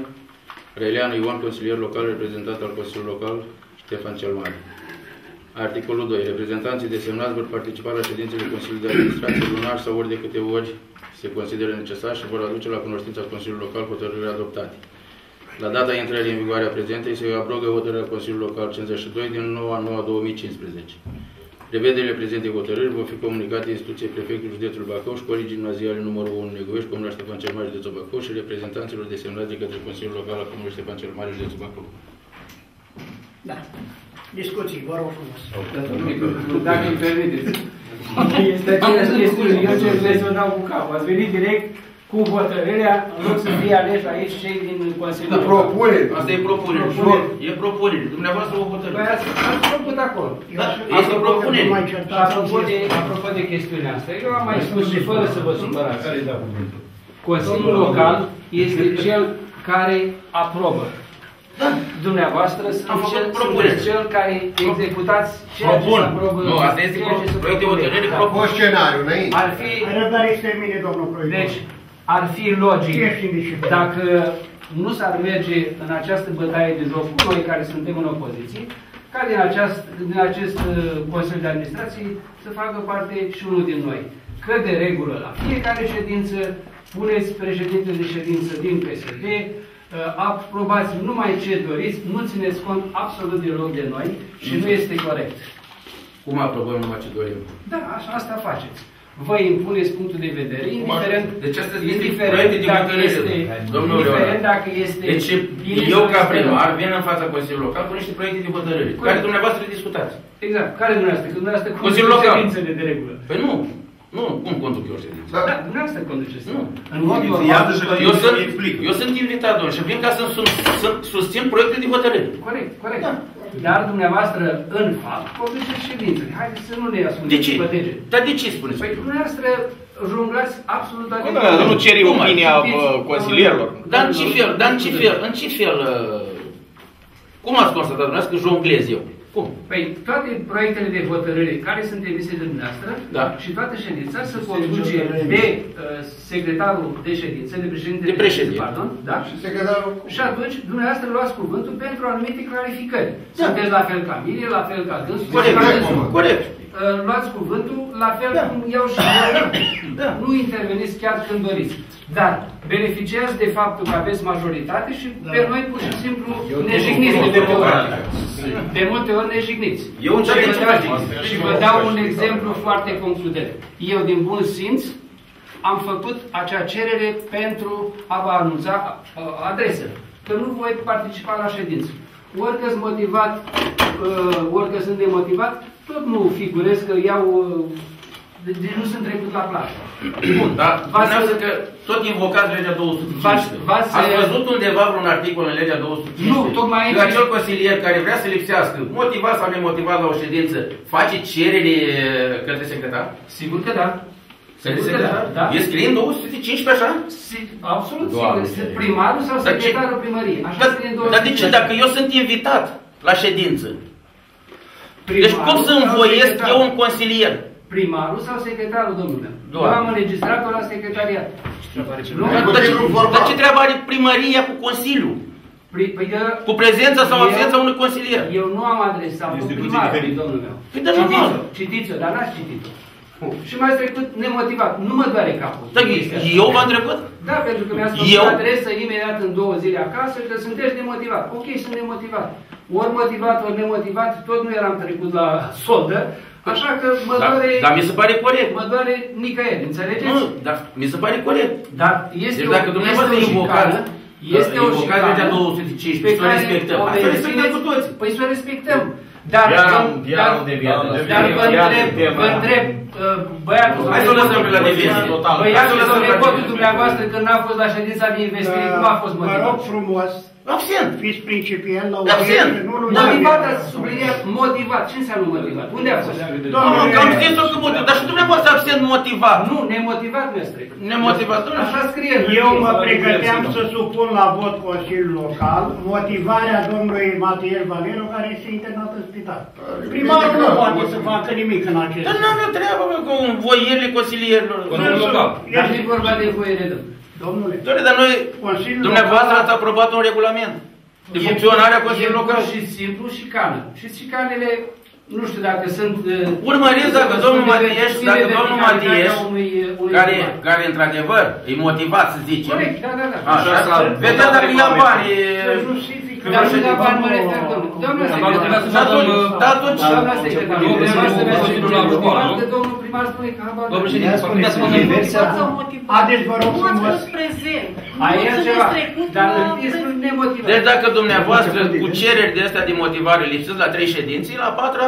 Răileanu Ioan, consilier local, reprezentant al Consiliului Local Ștefan cel Mare. Articolul 2. Reprezentanții desemnați vor participa la ședințele Consiliului de Administrație lunar sau ori de câte ori se consideră necesar și vor aduce la cunoștința Consiliului Local hotărârile adoptate. La data intrării în vigoare a prezentei se abrogă hotărârea Consiliului Local 52 din 9 a 9 2015. Prevederile prezentei hotărâri vor fi comunicate instituției prefectului județul Bacău, școlii gimnaziale numărul 1 Negoiești, Comuna Ștefan cel Mare, județul Bacău și reprezentanților desemnați de către Consiliul Local al Comunei Ștefan cel Mare, județul Bacău. Da. Discuții, vă rog frumos. Dacă îmi permiteți. Este aceeași chestiune. Eu ce vreau să dau cu cap. Ați venit direct cu hotărârea, în loc să fie aleși aici cei din Consiliul. Da, propunere. Asta e propunere. Propunere. E propunere. Dumneavoastră o hotărâre. Păi ați, ați făcut acolo. Da, este propunere. Apropo de, apropo de chestiunea asta, eu am mai spus și fără să vă supărați. Consiliul local este cel care aprobă. Da. Dumneavoastră Am sunteți făcut cel, propuneri. sunteți cel care executați ceea ce Propun. se aprobă. Nu, asta este ceea ce se proiect de propune. hotărâre, Da. propun. Fost scenariu înainte. Ar fi, Răbdare să termine, domnul proiect. deci, ar fi logic Ce ești indisciplinat? dacă nu s-ar merge în această bătaie de joc cu noi care suntem în opoziție, ca din, aceast, din acest uh, Consiliu de Administrație să facă parte și unul din noi. Că de regulă la fiecare ședință puneți președinte de ședință din PSD, uh, aprobați numai ce doriți, nu țineți cont absolut deloc de noi și nu este corect. Cum aprobăm numai ce dorim? Da, așa, asta faceți. Vă impuneți punctul de vedere, indiferent, Deci asta este indiferent proiecte de dacă hotărâre. este, Domnul indiferent Leonard. dacă este Deci bine eu sau ca este primar rău. vin în fața Consiliului Local cu niște proiecte de hotărâre, Corect. care dumneavoastră le discutați. Exact. Care dumneavoastră? Că dumneavoastră Consiliul conduceți local. ședințele de regulă. Păi nu, nu, cum conduc eu ședință? Da, dumneavoastră conduceți. Nu. În mod normal. Iată și Eu sunt, eu sunt invitat, domnule, și vin ca să, să, să susțin proiecte de hotărâre. Corect, corect. Dar dumneavoastră, în fapt, conduceți ședințele. Haideți să nu ne De ascundeți ce? pe deget. Dar de ce spuneți? Păi dumneavoastră jonglați absolut toate Cum, da, nu ceri Cum? opinia, Știți, bă, consilierilor? Dar în ce fel, dar în ce fel, în ce fel, uh, cum ați constatat dumneavoastră că jonglez eu? Cum? Păi toate proiectele de hotărâre care sunt emise de dumneavoastră Da. și toată ședința se conduce de uh, secretarul de ședință, de președinte De președinte. pardon, da? Și secretarul Și atunci dumneavoastră luați cuvântul pentru anumite clarificări. Da. Sunteți la fel ca mine, la fel ca dânsul. Corect, ca corect, dânsul. corect. Uh, Luați cuvântul la fel Da. cum iau și eu. Da. Nu interveniți chiar când doriți. Dar beneficiați de faptul că aveți majoritate și pe noi pur și simplu ne jigniți de multe ori. De multe ori ne jigniți. Eu încerc Și vă să dau- fac. Și vă dau un exemplu foarte concludent. Eu, din bun simț, am făcut acea cerere pentru a vă anunța uh, adresele. Că nu voi participa la ședință. Ori că sunt motivat, uh, ori că sunt demotivat, tot nu figurez că iau... uh, de- Deci nu sunt trecut la plată. Bun, dar V-ați- dumneavoastră că tot invocați legea 215. V-ați- v-ați- Ați văzut undeva vreun articol în legea 215? Nu, tocmai aici- Că acel consilier care vrea să lipsească, motivat sau nemotivat la o ședință, face cerere către secretar? Sigur că da. Sunt Sigur că secretar? da. E scrie în 215 așa? Si- Absolut, Doamne. sigur. Primarul sau Dar ce- secretarul primăriei. Așa Dar, scrie în dar de ce? 215. Dacă eu sunt invitat la ședință, Primarul deci cum să sau învoiesc secretarul? eu un consilier? Primarul sau secretarul, domnule? Eu Doamne. am înregistrat-o la secretariat. Nu? Dar ce, dar ce treabă are primăria cu Consiliul? Pri- Păi de... Cu prezența sau Eu- absența unui consilier? Eu nu am adresat-o Instituții primarului, diferite. domnul meu. Păi de normal. Citiți-o, citiți-o, dar n-ați citit-o. Și mai trecut nemotivat. Nu mă doare capul. Dar eu v-am trecut? Da, pentru că mi-ați Eu? făcut adresă imediat în două zile acasă că sunteți nemotivat. Ok, sunt nemotivat. Ori motivat, ori nemotivat, tot nu eram trecut la soldă, așa că mă Da, doare... dar mi se pare corect. Mă doare nicăieri, înțelegeți? Nu, dar mi se pare corect. Dar este deci o- dacă dumneavoastră este o invocați, șicană, este o invocați șicană legea 215, pe să o care respectăm. o Hai să respectăm mențineți- cu toții. Păi să o respectăm. Dar, Iar dar, am- iar am deviat de la dar subiect. vă Iar întreb, tema. vă întreb, uh, băiatul Hai să o lăsăm pe la deviație, total. Hai să o Băiatul lăsăm sau pe la nepotul deviație. dumneavoastră când n-a fost la ședința de investire, cum a fost Vă rog motivat? frumos, Absent. fiți principieni la Absent. obiect, nu Motivat, ați subliniat motivat. Ce înseamnă motivat? Unde a fost? Domnul, că am zis-o că motiv, dar și dumneavoastră absent motivat. Nu, nemotivat mi-a trecut. Nemotivat. Așa scrie. în Eu hârtie. mă pregăteam să supun la vot Consiliul Local motivarea domnului Matiel Valero, care este internat în spital. Primarul nu poate să facă nimic în acest Dar n-am eu treabă mă, cu voierile consilierilor. Consiliul local. Dar nu e vorba de voiere de Domnule, Doamne, dar noi, Consiliul dumneavoastră Local- ați aprobat un regulament de funcționare a Consiliului E Local. pur și simplu șicană. Și șicanele, nu știu dacă sunt... uh, Urmăriți dacă domnul Matieș, sunt dacă de domnul verticalitatea Matieș, unui- unui care, primar. care într-adevăr e motivat să zicem, Corect, da, da, da. Așa, vedem dacă ia bani. Să justifică. Dar nu la bani mă refer, domnule. Domnul secretar, Și atunci- dar atunci- Doamna secretar, Domnul dumneavoastră secretar, mergeți domnul la primar, primar, nu? că domnul primar spune că habar Domnul n-are. președinte, Ia puteți spune să diversia. Haideți, vă rog Nu ați frumos. fost prezent. Aia e Nu ați ceva. trecut Dar la- este nemotivat. Deci dacă dumneavoastră cu cereri de astea de motivare lipsiți la trei ședinții, la patra,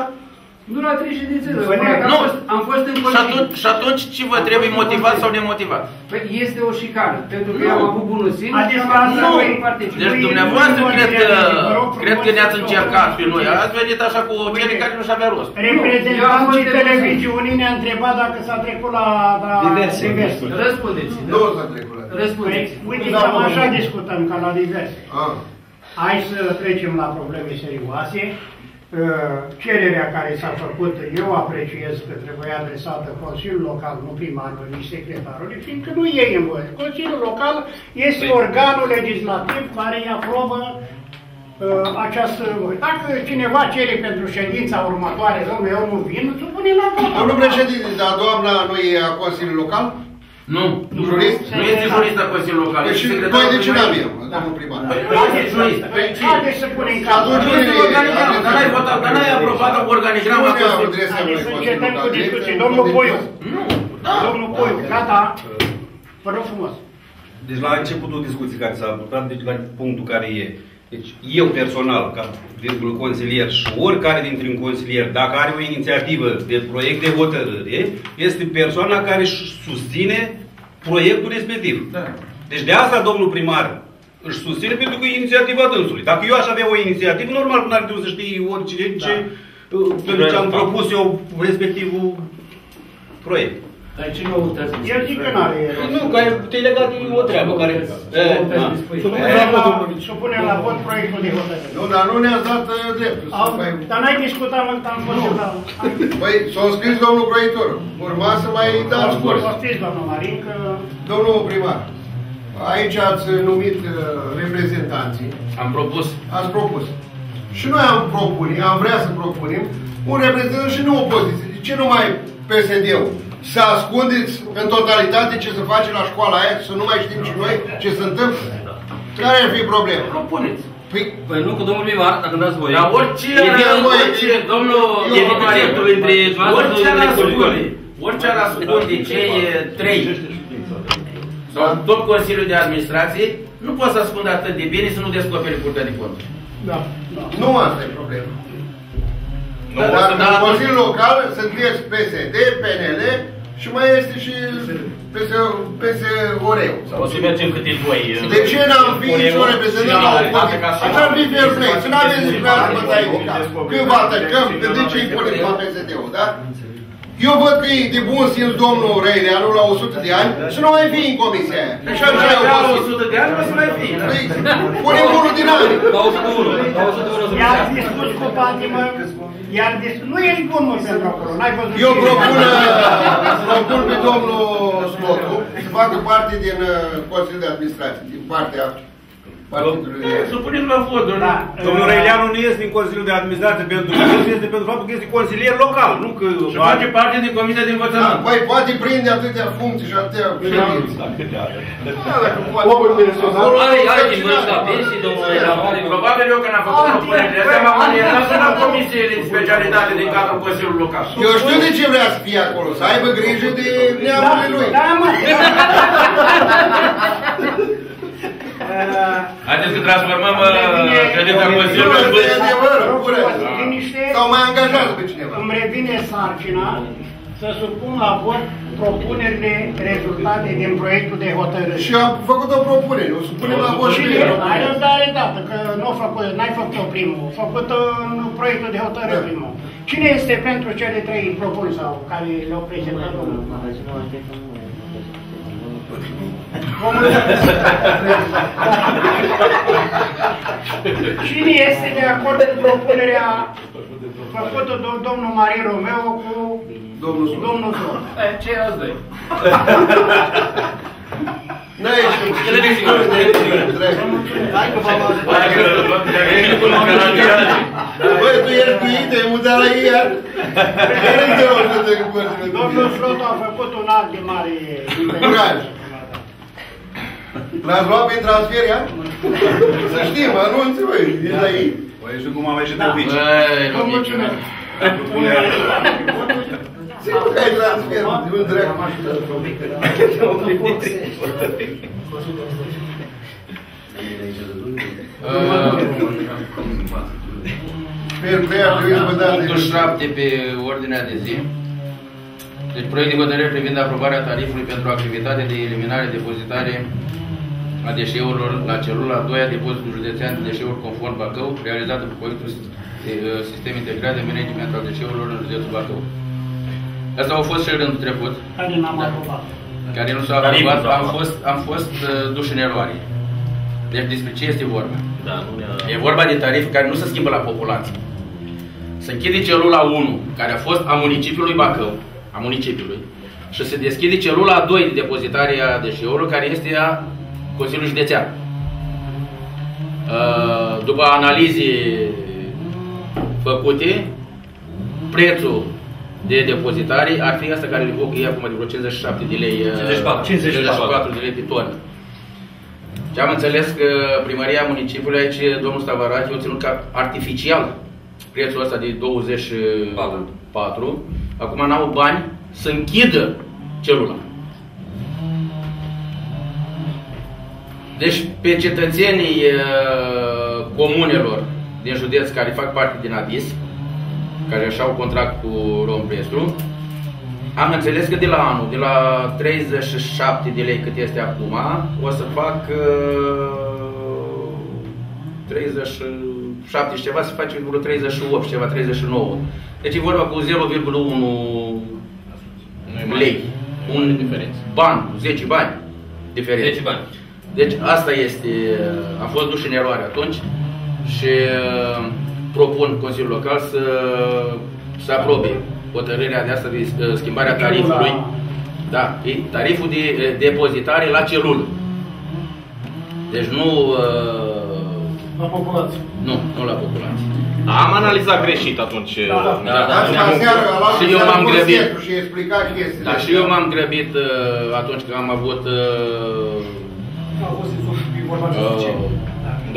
Nu la trei ședințe, Vă domnule, că am nu. fost- am fost în și colegii. atunci, și atunci ce vă trebuie motivat sau nemotivat? Păi este o șicană, pentru că Nu. eu am avut bunul simț Adică și am asta nu nu- particip. Deci Nu, dumneavoastră nu, nu, cred nu, că, vă rog cred că frumos ne-ați să încercat vă pe noi. Ați venit așa cu o cerere care nu-și avea rost. eu am Reprezentanții fost de- televiziunii ne-a întrebat dacă s-a trecut la, la Diverse. Răspundeți. Nu o să trec la Păi, Răspundeți. uite, cam așa discutăm, ca la diverse. Ah. Hai să trecem la probleme serioase. Uh, Cererea care s-a făcut, eu apreciez că trebuie adresată Consiliul Local, nu primarul, nici secretarului, fiindcă nu ei în voie. Consiliul Local este organul legislativ care îi aprobă uh, această voie. Dacă cineva cere pentru ședința următoare, domnule, eu nu vin, supune la vot. Domnul președinte, dar doamna nu e a Consiliului Local? Nu. Jurist? Nu este jurist la Consiliul Local. Deci este secretarul noi de ce n-am primăriei. eu, domnul primar? Păi nu este jurist. Păi ce? Haideți să punem Și capăt. atunci Nu este organigramă, dar n-ai votat, dar n-ai aprobat organigrama Nu ne-am Consiliului. adresat Haideți noi să Consiliul încetăm cu Local. discuții. Este Domnul un Puiu. Nu. Da. Domnul Puiu, gata. Vă rog frumos. Deci la începutul discuției care s-a purtat, deci la punctul care e. Deci eu personal, ca virgul consilier și oricare dintre un consilier, dacă are o inițiativă de proiect de hotărâre, este persoana care își susține proiectul respectiv. Da. Deci de asta domnul primar își susține pentru că e inițiativa dânsului. Dacă eu aș avea o inițiativă, normal că n-ar trebui să știi oricine ce, uh, pentru ce am propus eu respectivul proiect. Dar ce noutăți? El zic că n-are. Nu, care te legat de o treabă care... E, da. Supunem la, supunem la vot proiectul de hotărâre. Nu, dar nu ne-ați dat uh, dreptul. să Au- mai- Dar n-ai discutat mult, am fost la... Păi, s-a scris domnul proiector. Urma să mai dați curs. Poftiți, doamna Marin, că... Domnul primar, aici ați numit uh, reprezentanții. Am propus. Ați propus. Și noi am propune, am vrea să propunem un reprezentant și nu opoziție. De ce nu mai PSD-ul? Să ascundeți în totalitate ce se face la școala aia, să nu mai știm și noi ce se întâmplă? Care ar fi problema? Propuneți. Păi, Păi nu, cu domnul primar, dacă dați voie. Dar orice, Evităm ar- voie, orice, ce- domnul Eu Evita vă Marientul, între Orice ar ascunde, orice ar ascunde cei trei sau tot Consiliul de Administrație, nu poți să ascundă atât de bine să nu descoperi Curtea de Conturi. Da, da. nu asta e problema. Nu, Dar asta- în dar- Consiliul Local sunteți PSD, PNL și mai este și PSOR-ul. O să mergem câte doi. De ce n-am fi Punem nici o reprezentant la finalitate opoziție? ca să- Așa ar fi fair play. Să nu aveți vrea să vă dai de cap. Când vă atacăm, că de ce îi punem la PSD-ul, da? Eu văd că e de bun simț domnul Reileanu la 100 de ani și nu mai fi în comisia aia. Și așa eu La vă 100 de ani o să mai fie. Păi, Punem unul din ani. La 101, la 101 să I-ați discutat cu patimă, i-ați discutat, nu ești bun mă pentru acolo, n-ai văzut Eu ce- propun, uh, propun pe domnul Slotu să facă parte din uh, Consiliul de Administrație, din partea partidului. Să punem la vot, nu? Da. Domnul Reileanu nu este din Consiliul de Administrație pentru justiție, este pentru faptul că este consilier local, nu că... Și face parte din Comisia de Da, Învățământ. Păi poate prinde atâtea funcții și atâtea ședințe. Da, dacă poate. Are, are din vârsta pensii, domnul Reileanu, are Probabil eu când am făcut propunerile astea, m-am orientat să la comisiile de specialitate din cadrul Consiliului Local. Eu știu de ce vrea să fie acolo, să aibă grijă de neamurile lui. Da, mă. Haideți să transformăm uh, credința Nu, Consiliului în asta e adevărul, pune. Liniște. Sau mai angajează pe cineva. Îmi revine sarcina să supun la vot propunerile rezultate din proiectul de hotărâre. Și am făcut o propunere, o supunem la vot și Și bine. Hai să dare dată, că nu a făcut, n-ai făcut-o primul, a făcut în proiectul de hotărâre primul. Cine este pentru cele trei propuni sau care le-au prezentat domnul? Vă mulțumesc. Cine este de acord cu propunerea făcută de domnul Marie Romeo cu Domnul Slot. domnul Slot? Eh, Ce ați doi? N-ai ieșit. Ele de sigur. Hai că v-am Băi, tu ești cu ei, te-ai mutat la ei iar? Care de orice te Domnul Slot a făcut un alt de mare Curaj. L-ați luat prin transfer, ia? Să știm, anunți, băi, din la ei. Păi și cum am ieșit de obici. Băi, Vă mulțumesc. Sigur că ai transfer, nu drept. Sper că ea trebuie să vă dați Punctul 7 pe ordinea de zi. Deci proiect de hotărâre privind aprobarea tarifului pentru activitate de eliminare, depozitare a deșeurilor la celula 2 a depozitul județean de deșeuri conform Bacău, realizată pe proiectul eh, Sistem Integrat de Management al Deșeurilor în județul Bacău. Asta au fost și rândul trecut, Care n-am aprobat. care nu s-a Tariful aprobat, s-a am aprobat. fost, am fost uh, duși în eroare. Deci despre ce este vorba? Da, nu ne-a... E vorba de tarife care nu se schimbă la populație. Se închide celula 1, care a fost a municipiului Bacău, a municipiului, și se deschide celula 2 de depozitare a deșeurilor, care este a Consiliului Județean. Uh, După analize făcute, prețul de depozitare ar fi asta care e acum de vreo 57 de lei, uh, 54. 54 de lei pe tonă. Și am înțeles că primăria municipiului aici, domnul Stavarache, a ținut ca artificial prețul ăsta de 24 acum n-au bani, să închidă celula. Deci pe cetățenii uh, comunelor din județ care fac parte din ADIS, care așa au contract cu Romprestru, am înțeles că de la anul, de la 37 de lei cât este acum, o să fac uh, 30 70 ceva, se face vreo 38 ceva, 39. Deci e vorba cu 0,1 lei. Un ban, 10 bani diferență. 10 bani. Deci asta este, a fost duși în eroare atunci și uh, propun Consiliul Local să, să aprobe hotărârea de asta de uh, schimbarea tarifului. Da, tariful de uh, depozitare la celulă. Deci nu uh, la populație. Nu, nu la populație. Am analizat greșit atunci. Da, da. Da, da. Asta seară, la Și eu m-am grăbit. Și explica chestiile. Da, și eu m-am grăbit uh, atunci când am avut uh, uh,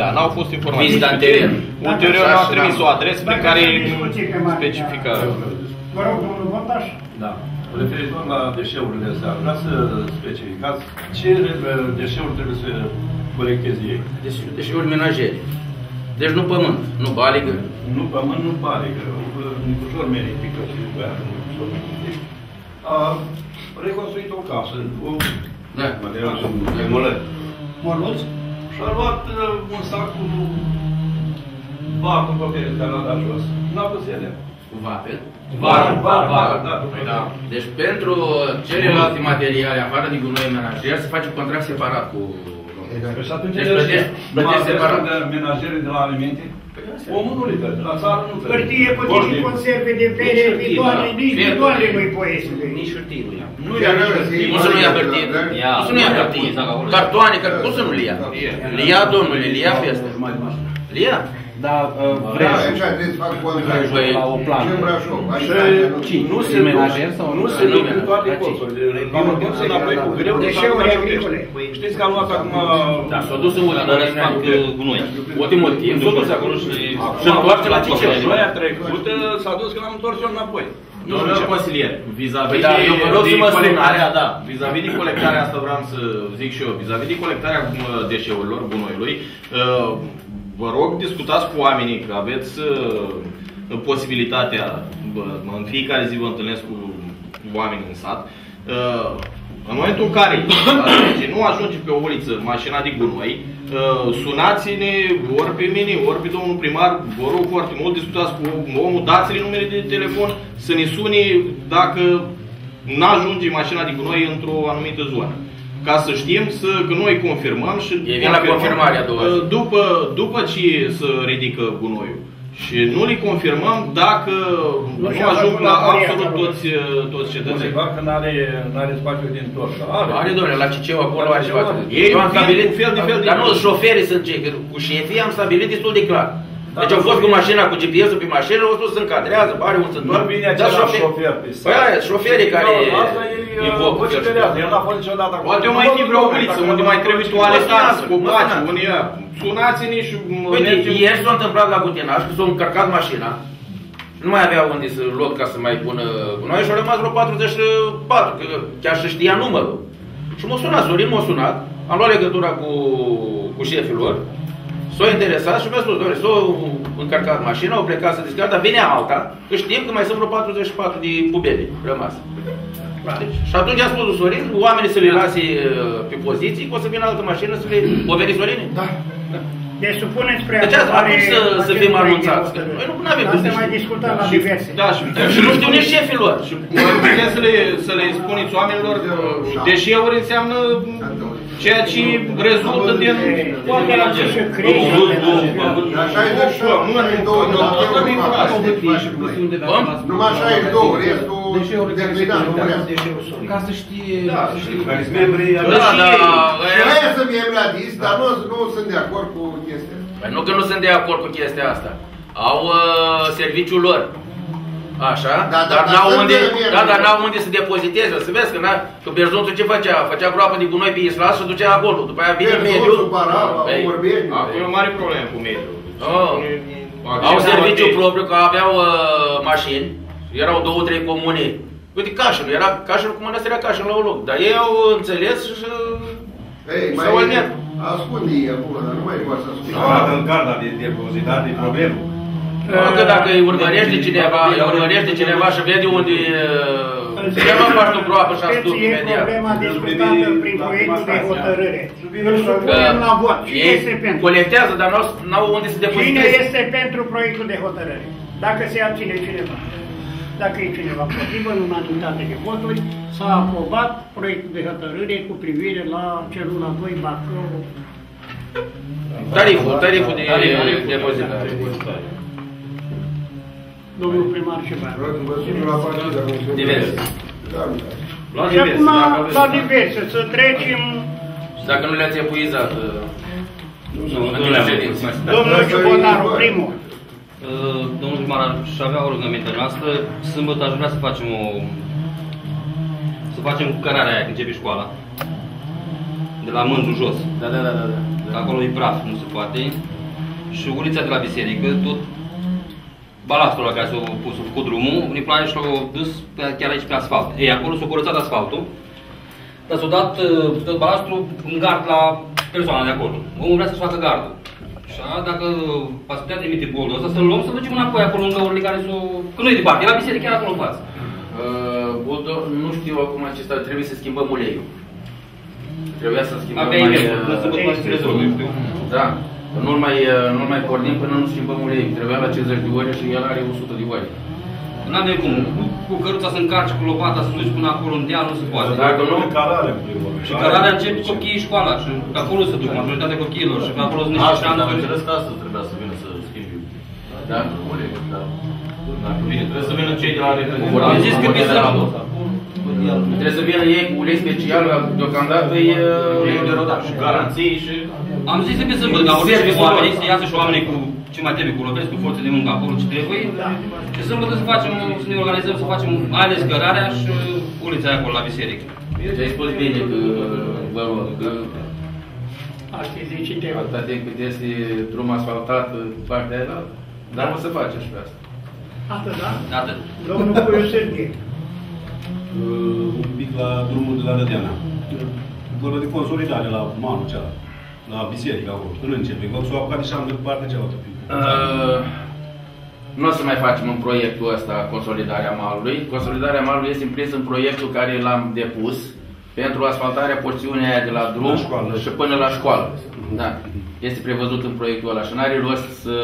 Da, n-au fost informații. vizita în teren. Ulterior Așa, ne-au și trimis n-am- o adresă pe Dacă care sunt discuții pe marginea- specifică. Vă rog, domnul Bontaș. Da. Referitor la deșeurile astea, vreau să specificați ce deșeuri trebuie să colecteze ei. Deci, deșeuri menajere. Deci nu pământ, nu baligă. Nu pământ, nu pare, că ușor merifică și băiatul ușor merifică. A reconstruit o casă, o Da. material și demolări. Morluți? Și a luat uh, un sac cu bacul pe care l-a dat jos. N-a pus ele. Cu vată. Vară, vară, vară, da. Păi da. Deci pentru celelalte materiale, afară de gunoi menajer, se face contract separat cu Păi și atunci Deci el plătești, nu plătești aveți separat. de menajere de la alimente? Omul nu le dă, de la țară nu trebuie. Hârtie, cutii, conserve de bere, vidoane, nici vidoane nu-i voie să vei. Nici hârtie nu ia. Nu ia nici hârtie. Cum să nu ia hârtie? Ia, Cum să nu ia ia, hârtie? ia, acolo. Cartoane, că- cum să nu le ia? Le ia, domnule, le ia peste. Le ia. Da, Da, aici trebuie să fac contract. Păi, la o plană. Și în Brașov. Și Așa, nu se menajer sau nu se duc în toate colțurile. La modul să înapoi cu greu. Deșeuri agricole. Știți că am luat acum... Da, s-a dus în ultimul Dar an, îți fac uh, gunoi. ultimul timp, s-a dus acolo și și întoarce la Ciceu. Joia trecută s-a dus că l-am întors eu înapoi. Domnule consilier, vis-a-vis Păi da, de, eu vă rog de să mă colectarea, spuneți. da, vis-a-vis de colectarea asta vreau să zic și eu, vis-a-vis de colectarea uh, deșeurilor, gunoiului, uh, vă rog discutați cu oamenii, că aveți uh, posibilitatea, bă, în fiecare zi vă întâlnesc cu oameni în sat, uh, în momentul în care ajunge, nu ajunge pe o uliță mașina de gunoi, uh, sunați-ne ori pe mine, ori pe domnul primar, vă rog foarte mult, discutați cu omul, dați-le numere de telefon să ne sune dacă n-ajunge mașina de gunoi într-o anumită zonă. Ca să știm să, că noi confirmăm și Ei vin la confirmare a doua zi. uh, după, după ce se ridică gunoiul. Și nu le confirmăm dacă nu, și-a ajung făcut la la Corea, absolut acolo. toți, uh, toți cetățenii. Undeva că n-are, n-are spațiu din tot. Are, domnule, la Ciceu acolo are ceva. Ei Eu am vin stabilit, cu fel de fel de- dar nu, șoferii sunt cei, că cu șefii am stabilit destul de clar. Da, Deci da, au fost nu cu vine- mașina, cu GPS-ul pe mașină, au spus să încadrează, are un să Nu vine același șofer pe Păi aia, șoferii care Asta e invocă fel și vociferează, fel. el n-a fost niciodată acolo. Poate mai fi vreo uliță unde mai trebuie toaletați, Mă copaci, sunați. unde ia. Sunați-ne și Uite, mergem. ieri s-a întâmplat la Butenaș, că s-a încărcat mașina, nu mai avea unde să loc ca să mai pună noi și au rămas vreo 44, că chiar și știa numărul. Și m-a sunat, Sorin m-a sunat, am luat legătura cu, cu șefii lor, s-au interesat și mi-a spus, doamne, s-au încărcat mașina, au plecat să descarcă, dar vine alta, că știm că mai sunt vreo 44 de pubele rămase. Deci, și atunci a spus Sorin, oamenii să le lase uh, pe poziții, că o să vină altă mașină să le... O veni Sorin? Da. Deci supuneți spre Deci asta, aprobare acum să, să acest fim proiect de anunțați. că hotărâre. Noi nu avem Asta mai discutat la diverse. Da, și, Și nu știu nici șefii lor. Și puteți să le, să le spuneți oamenilor că deșeuri înseamnă ceea ce rezultă din... Poate la ce se crește. Dar 67, 62, numai 62, restul declinat, nu vrea. Ca să știe... Da, Care-s membrii Da, da, Și aia să fie mladis, dar nu, nu sunt de acord cu chestia. Păi nu că nu sunt de acord cu chestia asta. Au uh, serviciul lor. Așa? Da, da, dar dar n-au sunt unde, de mie, da, dar nu. n-au unde să depoziteze. Să vezi că, n-a- că Berzonțul ce făcea? Făcea groapă de gunoi pe Islas și ducea acolo. După aia vine Berzonțul, mediul. Parava, Păi, Urbeni. Acum e o mare problemă cu mediul. Oh. Au serviciu propriu, că aveau uh, mașini, erau două, trei comune. Uite, Cașul, era Cașul cu mănăstirea Cașul la un loc. Dar ei au înțeles și Ei, s-au mai aliat. ascunde ei acolo, dar nu mai poate să ascunde. Arată în garda de depozitat, de problemă. Nu că dacă îi urmărește cineva, îi urmărește cineva și vede unde ce mă faci tu groapă și Deci astup e imediat. problema discutată prin proiectul de hotărâre. Îl Că supunem la vot. Cine este ei pentru? colectează, dar n-au- n-au unde să Cine depoziteze. este pentru proiectul de hotărâre? Dacă se abține cineva. Dacă e cineva împotrivă, în unanimitate de voturi, s-a aprobat proiectul de hotărâre cu privire la celula 2 Bacău. Tariful, tariful de depozitare. Domnul primar ce mai Diverse. La Și diverse, acum dacă aveți- la diverse, să trecem Dacă nu le-ați epuizat uh, în nu le-am ședință. domnul Ciubonaru, primul. Uh, Domnul primar și avea o rugăminte noastră, sâmbătă aș vrea să facem o... să facem cărarea aia când începe școala. De la Mânzu jos. Da, da, da, da. da. Că acolo e praf, nu se poate. Și ulița de la biserică, tot balastul la care s-a pus cu drumul, Nicolae și l-a dus pe- chiar aici pe asfalt. Ei, acolo s-a curățat asfaltul, dar s-a dat uh, tot balastul în gard la persoana de acolo. Omul vrea să-și facă gardul. Și a, dacă ați putea trimite boldul ăsta, să-l luăm, să ducem înapoi acolo în găurile care s-o... Că nu e departe, e la biserică chiar acolo în față. Uh, Buldo, nu știu acum acesta, trebuie să schimbăm uleiul. Trebuia să schimbăm Abia mai... imediat, uh, lăsă să mai se rezolve, știu. Da, că nu-l mai, uh, nu mai pornim până nu schimbăm uleiul. Trebuia la 50 de ore și el are 100 de ore. N-avem cum. Cu căruța să încarci, cu lopata să duci până acolo în deal, nu se poate. Dacă nu, Calare, în primul rând. Și cărarea încep copiii școala și pe acolo se duc majoritatea copiilor și pe acolo sunt niște Asta, am șanțuri. înțeles că astăzi trebuia să vină să schimbi. Da, colegul, da. Dacă vine, trebuie să vină cei de la reprezentanță. Am zis că mi se Trebuie să vină ei cu ulei special, deocamdată e... E derodat și garanții și... Am zis de sâmbătă, că am vorbit și cu oamenii, să iasă și oamenii cu ce mai trebuie, cu robesc, cu forțe de muncă acolo ce trebuie. Și sâmbătă să facem, să ne organizăm, să facem mai ales cărarea și ulița aia acolo la biserică. Deci ai spus bine că, vă rog, că Achiziții de atâta timp cât este drum asfaltat partea aia, dar o să facem și pe asta. Atât, da? Atât. Domnul Puiu Serghei. Uh, un pic la drumul de la Rădeana. Vorba de consolidare la malul cealaltă, la biserică acolo. Când începe, că s-o apucat și am de partea cealaltă. Uh, nu o să mai facem în proiectul ăsta consolidarea malului. Consolidarea malului este împrins în proiectul care l-am depus pentru asfaltarea porțiunii aia de la drum La școală. și până la școală. Da. Este prevăzut în proiectul ăla și n-are rost să...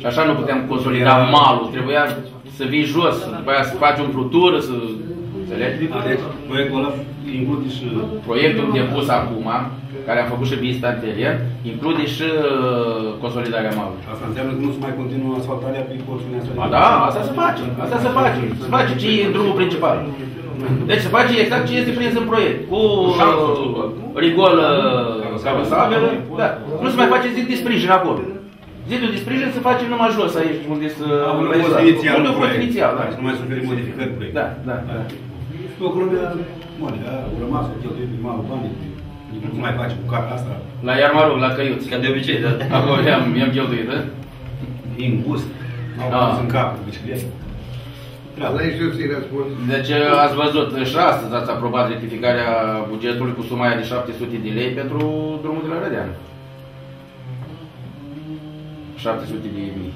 Și așa nu puteam consolida malul. Trebuia să vii jos, după aia să faci umplutură, să... Înțelegi? Deci, proiectul ăla include și... Proiectul depus acum, care am făcut și vizita anterior, include și uh, consolidarea malului. Asta înseamnă că nu se mai continuă asfaltarea pe porțiunea asta. Ba da, asta se face, asta se face. Se face ce e în drumul principal. Deci se face exact ce este prins în proiect. Cu uh, rigol uh, carosabilă, da. Nu se mai face zid de sprijin acolo. Zidul de sprijin se face numai jos aici, unde se... Am un fost inițial. Unde a fost inițial, da. Nu mai suferi modificări proiect. Da, da, da. Toată lumea, moare, a rămas cu cheltuieli pe malul banii. Nu se mai face cu cara asta. La Iarmaru, la Căiuț. Ca de obicei, da. Acolo i-am, i-am cheltuit, da? Ingust. Au Da. pus în cap cu bicicletă. La ei știu să-i răspund. Deci ați văzut, și astăzi ați aprobat rectificarea bugetului cu suma aia de 700 de lei pentru drumul de la Rădean. 700 de mii.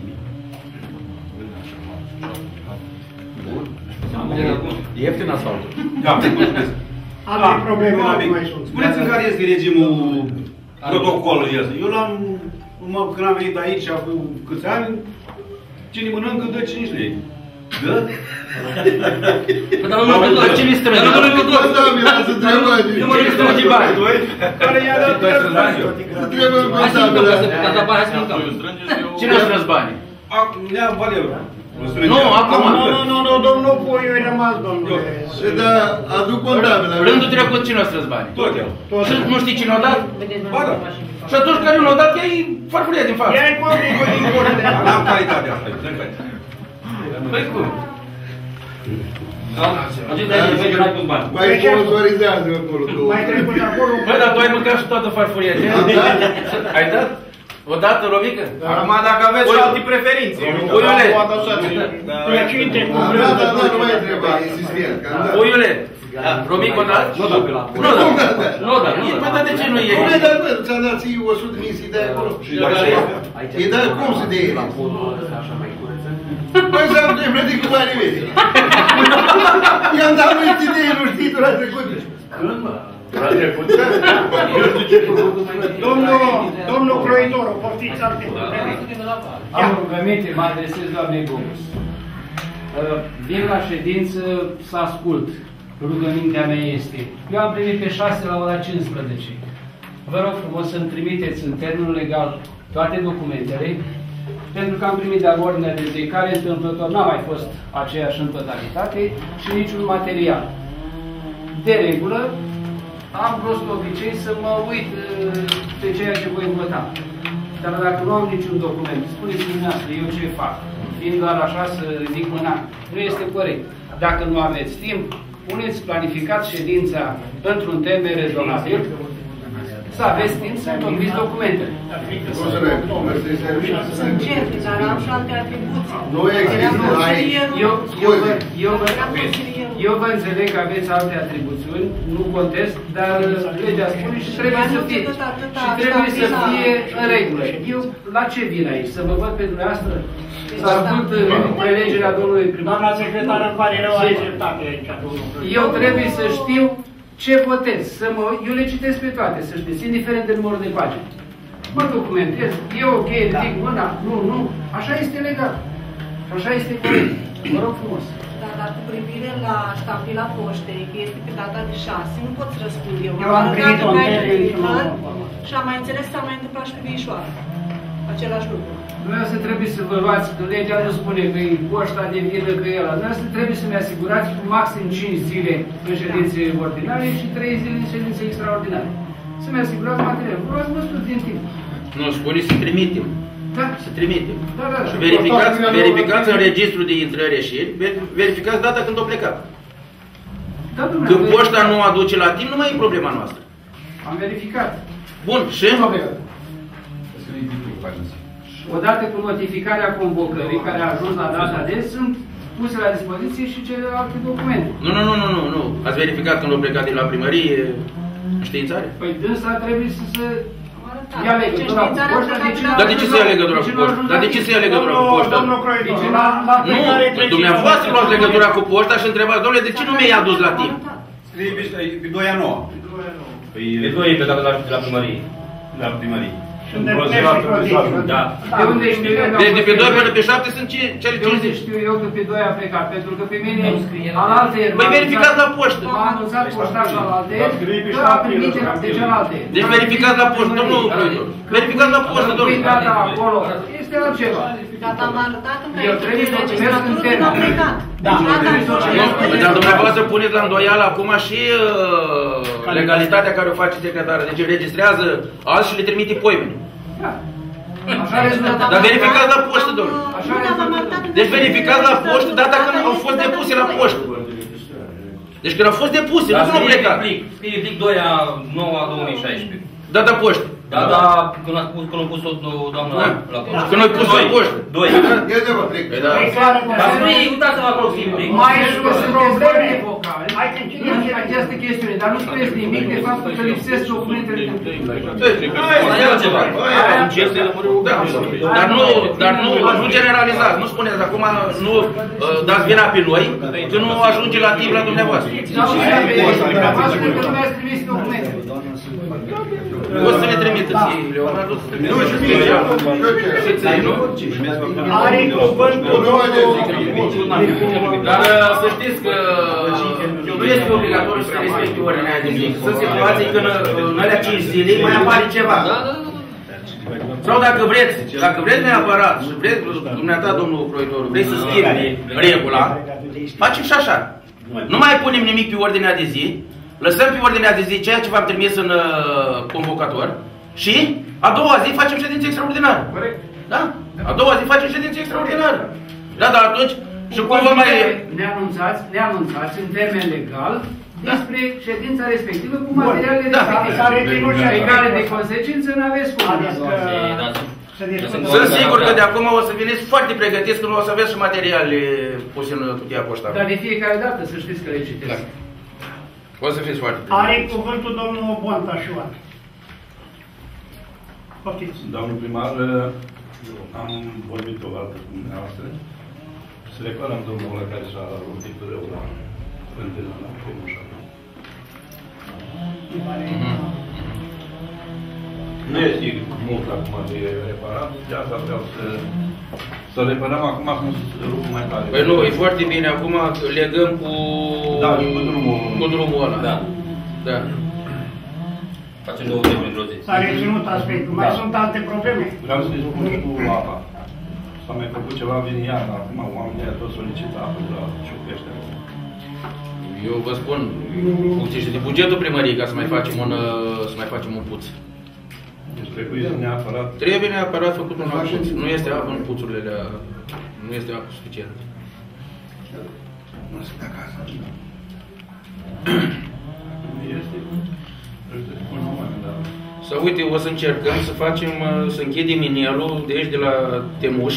Ieftin asfaltul. Da, mulțumesc. Alte probleme Da, dacă bine. mai sunt. Spuneți-mi care este regimul protocolul ăsta. Eu l-am, mă, când am venit aici acum câți ani, cine mănâncă dă 5 lei. Dă? Păi, Dar nu mă Dar ce mi strânge? Dar nu mă Da, da, mi-a să întrebă. Nu mă strânge bani. Care i-a dat Tu ai strâns bani? Trebuie Hai să mâncăm, ca să contabilă. ca să apare, hai să mâncăm. Cine a strâns banii? Nea Valeu. Nu, acum. Nu, nu, nu, nu, domnul Puiu e rămas, domnule. Și da, aduc contabilă. Rândul trecut cine a strâns banii? Tot el. Și nu știi cine a dat? Ba da. Și atunci care nu a dat, ei farfuria din față. Ia-i copii din gură de N-am calitate asta. n-am calitate. Păi cum? Da? Acest de aici, vezi, n-ai cum bani. Mai sponsorizează acolo. tu. Mai trecut acolo. Băi, dar tu ai mâncat și toată farfuria. ce? Ai dat? O dată, Romică? Acum dacă aveți și alte preferințe. Puiule, Plăcinte cu Da, brânză. da, da, nu mai întreba, insistent. că am dat. puiule, Romică o dat? Nu da pe la. Nu da, nu da. Păi, dar de ce nu e? Cum e, dar bă, ți-a dat ție 100 de mii să-i dai acolo? Și la ce? Îi dai cum să dai? Păi să am plătit cu banii mei. I-am dat lui idei, nu știi, tu la trecut. Când, mă? La trecut? Domnul, domnul Croitorul, poftiți alte probleme. Am rugăminte, mă adresez doamnei Gomes. Uh, Vin la ședință să ascult. Rugămintea mea este. Eu am primit pe 6 la ora 15. Vă rog frumos să-mi trimiteți în termenul legal toate documentele, pentru că am primit de ordinea de zi care întâmplător n-a mai fost aceeași în totalitate și niciun material. De regulă, am prost obicei să mă uit uh, pe ceea ce voi vota. Dar dacă nu am niciun document, spuneți dumneavoastră, eu ce fac? Fiind doar așa să ridic mâna, nu este corect. Dacă nu aveți timp, puneți, planificați ședința într-un termen rezonabil, să aveți timp să întocmiți documentele. Cum să ne, cum să ne servici? Sunt certi, dar am și alte atribuții. Nu există aici. Eu, eu, vă, eu, vă, eu vă înțeleg că aveți alte atribuțiuni, nu contest, dar legea spune și trebuie să fie, și trebuie să fie în regulă. Eu la ce vin aici? Să vă văd pe dumneavoastră? Să ascult uh, prelegerea domnului primar? Doamna secretară, îmi pare rău, ai dreptate aici, domnul Croitorul. Eu trebuie să știu ce votez, să mă, eu le citesc pe toate, să știți, indiferent de numărul de pagini. Mă documentez, e ok, ridic mâna, nu, nu, așa este legal. Și așa este corect. Vă rog frumos. Da, dar cu privire la ștampila poștei, că este pe data de 6, nu pot să răspund eu. Eu am primit arătat un mai termen și întâi, m-am Și am mai înțeles că s-a mai întâmplat și pe Vișoară. Același lucru. Dumneavoastră trebuie să vă luați, că legea nu spune că e poșta de vină, că e ăla. Dumneavoastră trebuie să-mi asigurați cu maxim 5 zile în ședințe ordinare și 3 zile în ședințe extraordinare. Să-mi asigurați materialul. Vreau să vă spun din timp. Nu, spune să trimitem. Da. Să trimitem. Da, da, da. Și verificați, verificați în registru de intrări ieșiri, ver- verificați data când o plecat. Da, Când dumneavoastră. poșta nu aduce la timp, nu mai e problema noastră. Am verificat. Bun, și? Odată cu notificarea convocării, care a ajuns la data de, sunt puse la dispoziție și celelalte documente. Nu, nu, nu, nu, nu, nu. Ați verificat când o plecat de la primărie înștiințare? Păi dânsa trebuie să se ia legătura cu poșta, de ce Dar de ce să ia legătura cu poșta? Dar de ce să ia legătura cu poșta? Domnul Croitor, De ce la, la Nu, plecare trece- dumneavoastră luați legătura cu poșta și întrebați, domnule, de ce nu mi-ai adus la timp? Scrie pe, pe 2 a 9. Păi, Pe doi e plecat de la, de la primărie. la primărie. Și îndeplinește condițiile. Da. De unde știu eu? Deci de pe 2 până pe 7 sunt ce- cele De unde 50. știu eu că pe 2 a plecat? Pentru că pe mine al alte Păi verificați la poștă. M-a anunțat poștașul al alte Dar scrie pe că a șapte, primit la de celelalte. Deci verificați la poștă, domnul Croitor. Verificați la poștă, Păi domnule. data acolo este altceva. Data am arătat între Eu trebuie să o primesc în termen. a plecat. Da. Deci data Trebuie să o am primesc. Nu, dar dumneavoastră puneți la îndoială acum și uh, legalitatea care o face secretară. Deci registrează alți și le trimite poimeni. Da. Așa rezultă. Dar verificați la poștă, domnule. Așa rezultă. Deci verificați la poștă data când au fost depuse la poștă. Deci când au fost depuse, nu Dar când au scrie plecat. plic, scrie plic 2 a 9 a 2016. Data poștă. Da, da, când a pus, când a pus-o doamna Da. la poștă. Când au pus la poștă. 2. Ia de mă, plec. Păi da. Dar scrie, uitați-vă acolo, scrie plic. Mai sus sunt probleme probleme. vocale. Hai că cine în știe? această chestiune, dar nu spuneți nimic de faptul că lipsesc documentele din Asta e altceva. Da, dar nu, dar nu, nu generalizați, nu spuneți acum, nu uh, dați vina pe noi, că nu ajunge la timp la dumneavoastră. Sau și la pe dumneavoastră că nu mi-ați trimis documente. O să ne trimiteți, ei le-au adus. Nu, și mine. Și ție, nu? Are cuvântul domnul Dar uh, să știți că nu este obligatoriu să respecti ordinea de zi. Sunt situații când uh, în alea 5 zile mai apare ceva. Sau dacă vreți, dacă vreți neapărat și vreți, dumneata, domnul Croitor, vreți să schimbi regula, facem și așa. Nu mai punem nimic pe ordinea de zi, lăsăm pe ordinea de zi ceea ce v-am trimis în uh, convocator și a doua zi facem ședință extraordinară. Corect. Da? A doua zi facem ședință extraordinară. Da, dar atunci și cum vă mai... Ne anunțați, ne anunțați în termen legal despre ședința respectivă cu materialele Da. respective. Care ținut și Pe așa. care de consecință nu aveți cum. Adică să discutăm. Sunt sigur că de acum o să veniți foarte pregătiți că nu o să aveți și materiale puse în cutia poștală. Dar de fiecare dată să știți că le citesc. Da. O să fiți foarte Are pregătiți. cuvântul domnul Bontașuar. Poftiți. Domnul primar, am vorbit o dată cu dumneavoastră. Să reparăm domnul ăla care și-a rompit rău la fântână, la Comușa. Nu este mult acum de reparat, de asta vreau să, să reparăm acum cum să rup mai tare. Păi nu, e foarte bine. Acum legăm cu... Da, cu drumul. Cu drumul ăla. Da. Da. Facem două treburi într-o zi. S-a reținut aspectul. Mai Da. sunt alte probleme? Vreau să discut cu apa. S-a mai făcut ceva, vine iarna, acum oamenii ăia tot solicită apă de la Ciupește. Eu vă spun, funcție și de bugetul primăriei ca să mai facem un, uh, să mai facem un puț. Deci trebuie neapărat Trebuie neapărat făcut un alt puț. Nu este apă în puțurile alea. Nu este apă suficientă. Nu se de acasă. Uite, o să încercăm să facem, uh, să închidem minelul de aici de la Temuș.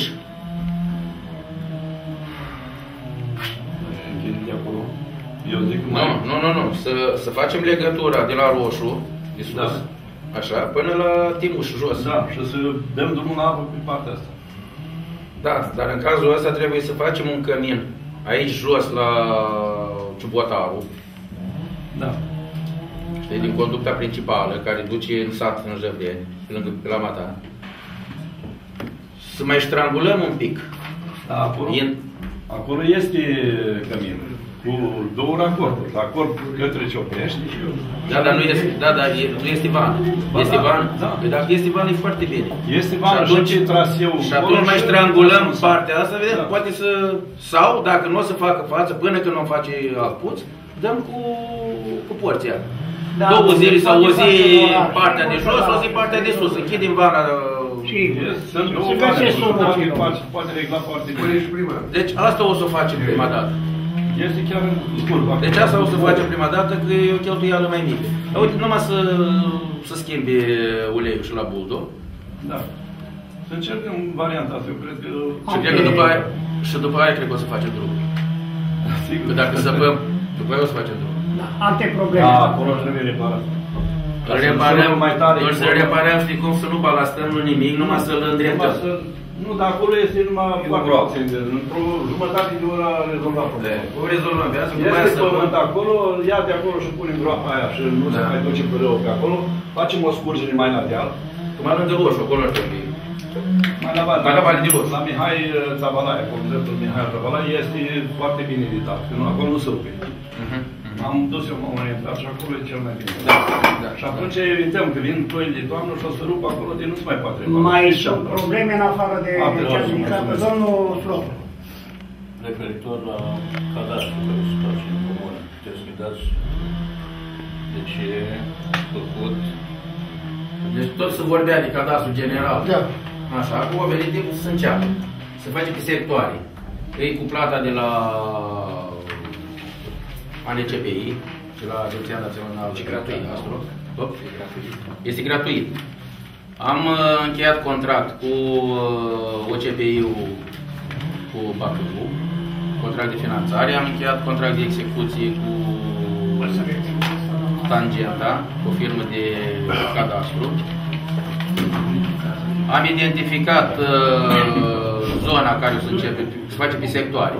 Închid de acolo. Eu zic că Nu, mai... nu, nu, nu. Să, să facem legătura de la Roșu, de sus, Da. așa, până la Timuș, jos. Da, și să dăm drumul la apă pe partea asta. Da, dar în cazul ăsta trebuie să facem un cămin aici jos la Ciubotaru, Da. Știi, din conducta principală care duce în sat, în Jăvdeni, pe lângă pe la Mata. Să mai strangulăm un pic. Da, acolo? In, Acolo este cămin cu două raporturi. Acord către Ciopești. Da, dar nu este, da, da, e, nu este van. Ba Este da, van? da. Păi dacă este van, e foarte bine. Este van, și atunci, și traseu Și acolo atunci mai și- strangulăm partea asta, vedem, poate să... Sau, dacă nu o să facă față, până când nu o face alpuț, dăm cu, cu porția. Da, Două se zile sau o poate zi face în oraș. partea de jos, o zi partea de sus. Închidem vara... Sunt două Se vane, găsesc soluții. poate, poate regla foarte bine. Deci asta o să o facem prima dată. Este chiar scurt. Deci asta o să facem prima dată, că e o cheltuială mai mică. Dar uite, numai să, să schimbe uleiul și la buldo. Da. Să încercăm varianta asta, eu cred că... Și cred că după aia, și după aia cred că o să facem drum. Că dacă săpăm, după aia o să facem drum. Alte probleme. Da, acolo trebuie reparat. Îl reparăm, mai tare. doar să reparăm, știi cum, să nu balastăm, nu nimic, numai să-l îndreptăm. Numai să- Nu, dar acolo este numai foarte puțin. de- Într-o jumătate de oră a rezolvat problema. O rezolvăm pe asta, după aia Este să pământ acolo, ia de acolo și punem groapa aia și nu se mai duce pe rău pe acolo. Facem o scurgere mai la deal. Mai lângă roșu, acolo ar trebui. Mai la Vale, Mai la Vale de Roșu. La Mihai uh, Țabalaia, conceptul Mihai Țabalaia este foarte bine editat, că nu, acolo nu se rupe. Am dus eu m-am orientat și acolo e cel mai bine. Da, da. Și atunci evităm că vin ploile de toamnă și o să rupă acolo de nu se mai poate. repara. Mai Și sunt am- probleme în afară de Alte ce a lucruri, ridicat mulțumesc. domnul Slopu. referitor la cadastru care se face în comună. Puteți să-mi dați de ce făcut Deci tot se vorbea de cadastru general. Da. Așa, acum a venit timpul să înceapă. Se face pe sectoare. E cu plata de la ANCPI și la Agenția Națională de Cadastru. Tot? Este gratuit. Am uh, încheiat contract cu uh, OCPI-ul cu Bacău, contract de finanțare, am încheiat contract de execuție cu Tangenta, cu o firmă de cadastru. Am identificat uh, zona care o să începe, se face pe sectoare.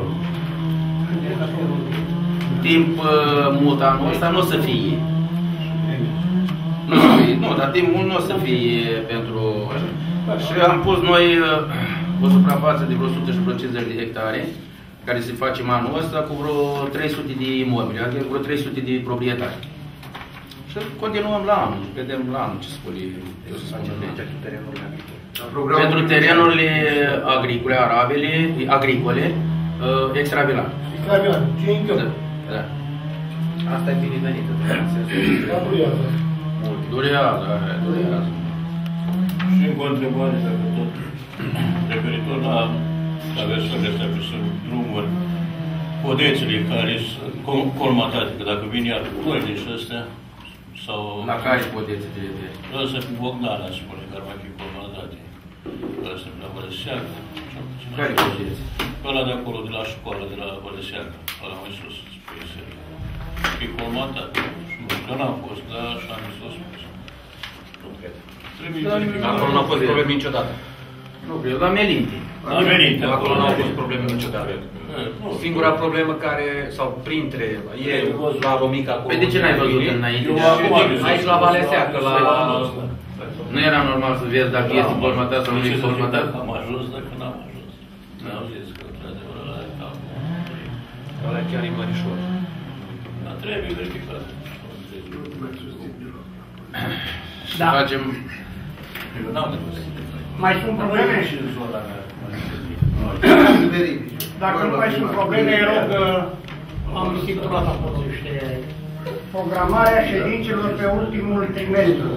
Timp uh, mult anul ăsta nu o să fie. Nu, o să fie, nu, dar timp mult nu o să fie pentru așa. Și am pus noi uh, o suprafață de vreo 150 de hectare care se face anul ăsta cu vreo 300 de imobile, adică vreo 300 de proprietari. Și continuăm la anul, vedem la anul ce spune, ce o să spună pentru terenurile agricole. Pentru terenurile agricole, arabile, agricole, uh, extravilan. Extravilan, ce incăm? Da, da. Asta e binevenită. Da, durează. Mult. Durează, aia, durează. și încă o întrebare, dacă tot referitor la traversările astea, că sunt drumuri, podețele care sunt col- colmatate, că dacă vin iar ploile și astea, sau... La care podețe de de? Ăsta cu Bogdana spune că ar mai fi colmatate. Ăsta de la Bălăseacă. Cel puțin Care așa. podețe? Ăla de acolo, de la școală, de la Bălăseacă, ăla mai sus, spre seară. E colmatat. Nu știu că n-am fost, dar așa mi s-a spus. Trebuie verificat. Acolo nu au fost probleme niciodată. Nu cred, la Melinte. La Melinte, Acolo nu au acolo. fost probleme niciodată. Nu. Singura problemă care, sau printre, e la Romica acolo. Păi de ce n-ai văzut înainte? Eu acum am văzut. Aici la Valea Seacă, la... Nu era normal să vezi dacă este colmatat sau nu Ce este să zic, colmatat? dacă am ajuns, dacă n-am ajuns. Mi-au zis că, într-adevăr, ăla e capul. Ăla chiar e mărișor. Dar trebuie verificat. Și Da. facem... Eu n-am de văzut. Mai sunt probleme? Și în zona mea. Dacă nu mai sunt probleme, rog, uh, am stipulat apoziște programarea ședințelor pe ultimul trimestru.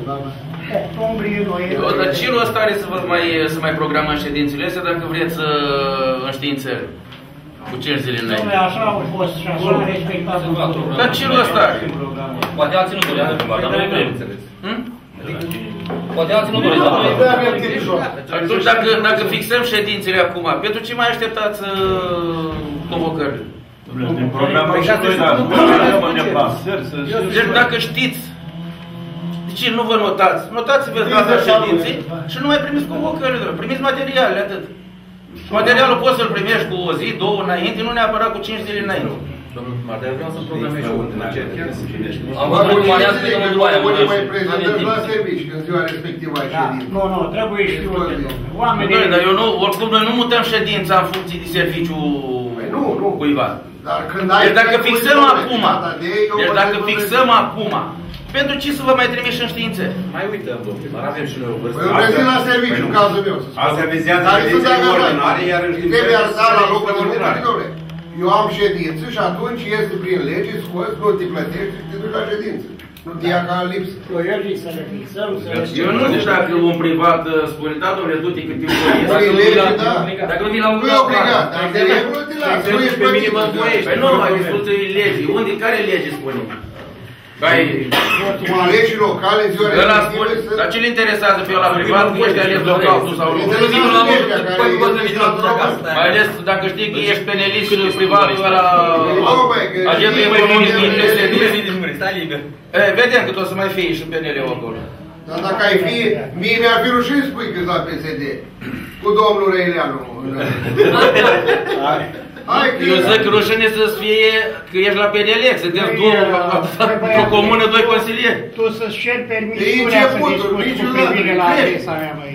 Octombrie, noiembrie. Eu, Dar cine ăsta are să, vă mai, să mai programăm ședințele astea dacă vreți să înștiințări cu 5 zile Dom'le, înainte? așa au fost și așa am respectat Dar cine ăsta are? Poate alții nu dorează cumva, dar noi vrem înțeles. Hmm? Poate alții nu doresc, dar noi Atunci dacă, dacă fixăm ședințele acum, pentru ce mai așteptați uh, convocările? Din programul și noi, dar nu avem deplasări să Deci dacă știți, de ce nu vă notați? Notați-vă data ședinței și nu mai primiți convocările, domnule. primiți materialele, atât. Materialul poți să-l primești cu o zi, două înainte, nu neapărat cu cinci zile înainte. Domnul Mar, dar vreau să programez și eu un Am văzut că urmează pe domnul Dvoaia, Unii mai prezentăm la servici în ziua respectivă a Da, ședinței. nu, nu, trebuie știut. Doamne, Oamenii... dar eu nu, oricum noi nu mutăm ședința în funcție de serviciu. Păi nu, cuiva. Dar când ai Deci dacă trecut fixăm de acum, data de ei, eu deci vă dacă zic, fixăm acum, pentru ce să vă mai trimis și în științe? Mai uităm, domnule, primar, avem și noi o vârstă. Păi eu prezint la serviciu, în cazul meu, să spun. Asta vizează Dar sunt ședințele angajat. ordinare, iar în ședințele Trebuie să la locul de extraordinare. muncă, domnule. Eu am ședință și atunci este prin lege scos, nu te plătești și te duci la ședință. Nu te ia ca în lipsă. Proiectul să le fixăm, să le Eu nu știu dacă un privat uh, spune, da, domnule, du-te cât timp Păi, Dacă nu vii lege, la- da. Dacă nu vii la un Nu e obligat, dar de regulă te lasă, nu ești plătit. Păi nu, mai discută legi. Unde, care lege spune? Bai, Cum alegi locale în ziua ăla respectivă spune, să- dar ce-l interesează pe ăla privat, că ești ales local tu sau nu? Interesează Vinul la legea urmă, care păi, e poți să vii la legea acasă. Mai ales dacă știi că ești penelist și privatul ăla, Nu, băi, că agentul știi, economic băi, din băi, PSD. din stai liber. E, vedem că o să mai fie și PNL acolo. Dar dacă ai fi, mie mi-ar fi rușine să spui că la PSD. Cu domnul Reileanu. Hai că... Eu zic rușine să-ți fie că ești la PNL, că sunteți două, într-o comună, doi consilieri. Tu să-ți ceri E permisiunea să începutul, discuți cu niciodată. privire la Crezi? adresa mea, măi.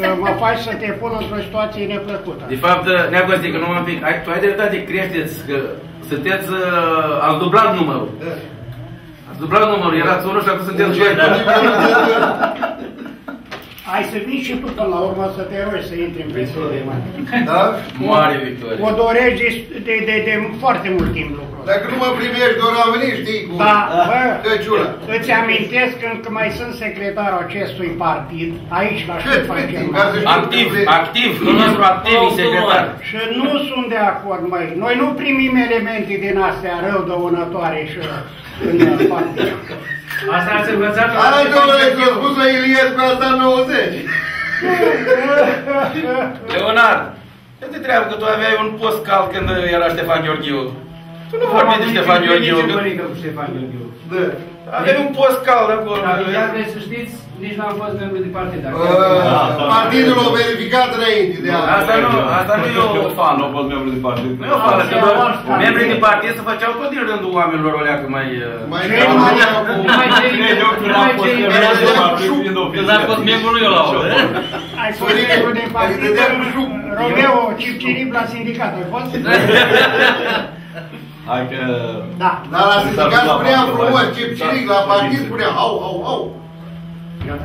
Că mă faci să te pun într-o situație neplăcută. De fapt, neagostic, că nu mă pic, ai, tu ai dreptate, creșteți, că sunteți, uh, ați dublat numărul. Ați dublat numărul, erați unul și acum sunteți doi. Ai să vii și tu până la urmă să te rogi să intri în PSD, mă. Da? Mare victorie. O dorești de, de, de foarte mult timp lucrul ăsta. Dacă nu mă primești, doar am venit, știi cum? Da, bă, Căciula. îți amintesc că încă mai sunt secretarul acestui partid, aici la Cât Ștefan timp? German. Ca să știu Activ, cum vrei. activ, nu nostru activ, e secretar. Și nu sunt de acord, măi. Noi nu primim elemente din astea rău dăunătoare și în partid. Asta ați învățat Hai, domnule, ți-a spus la Iliescu asta în 90. Leonard, ce te treabă că tu aveai un post cald când era Ștefan Gheorghiu? Tu nu vorbi de Ștefan Gheorghiu. Nici că- mărică cu Ștefan Gheorghiu. Da. Aveai un post cald acolo. Dar chiar vreți să știți, nici n-am fost membru de partid. Dacă- Uh, Partidul a verificat înainte de asta. Asta nu, asta nu e o fan. Nu a fost membru de partid. Nu e o fan, că doar membrii de partid se făceau tot din rândul oamenilor o leacă mai... uh, Mai Ce mai- mai- Numai cei numai cei Când am fost membru, nu eu la oră. Ai fost membru de partid, dădea cu șuc. Romeo Cipcirip la sindicat, ai fost? Hai că... Da. Dar la sindicat spunea frumos, cip ciric, la partid spunea au, au, au.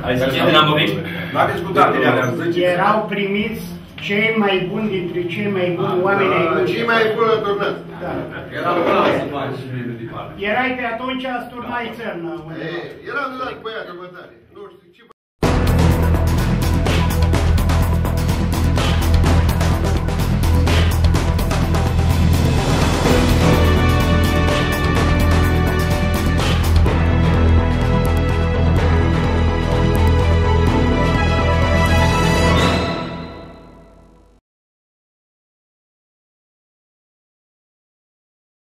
Hai să Ce din am vorbit? N-a discutat de alea. Erau primiți cei mai buni dintre cei mai buni oameni ai Uh, lumii. Cei mai buni turnați. Da. Era clasă, faci membru de partid. Erai pe atunci sturnai țărnă. Eram de la băiatul bătare. Nu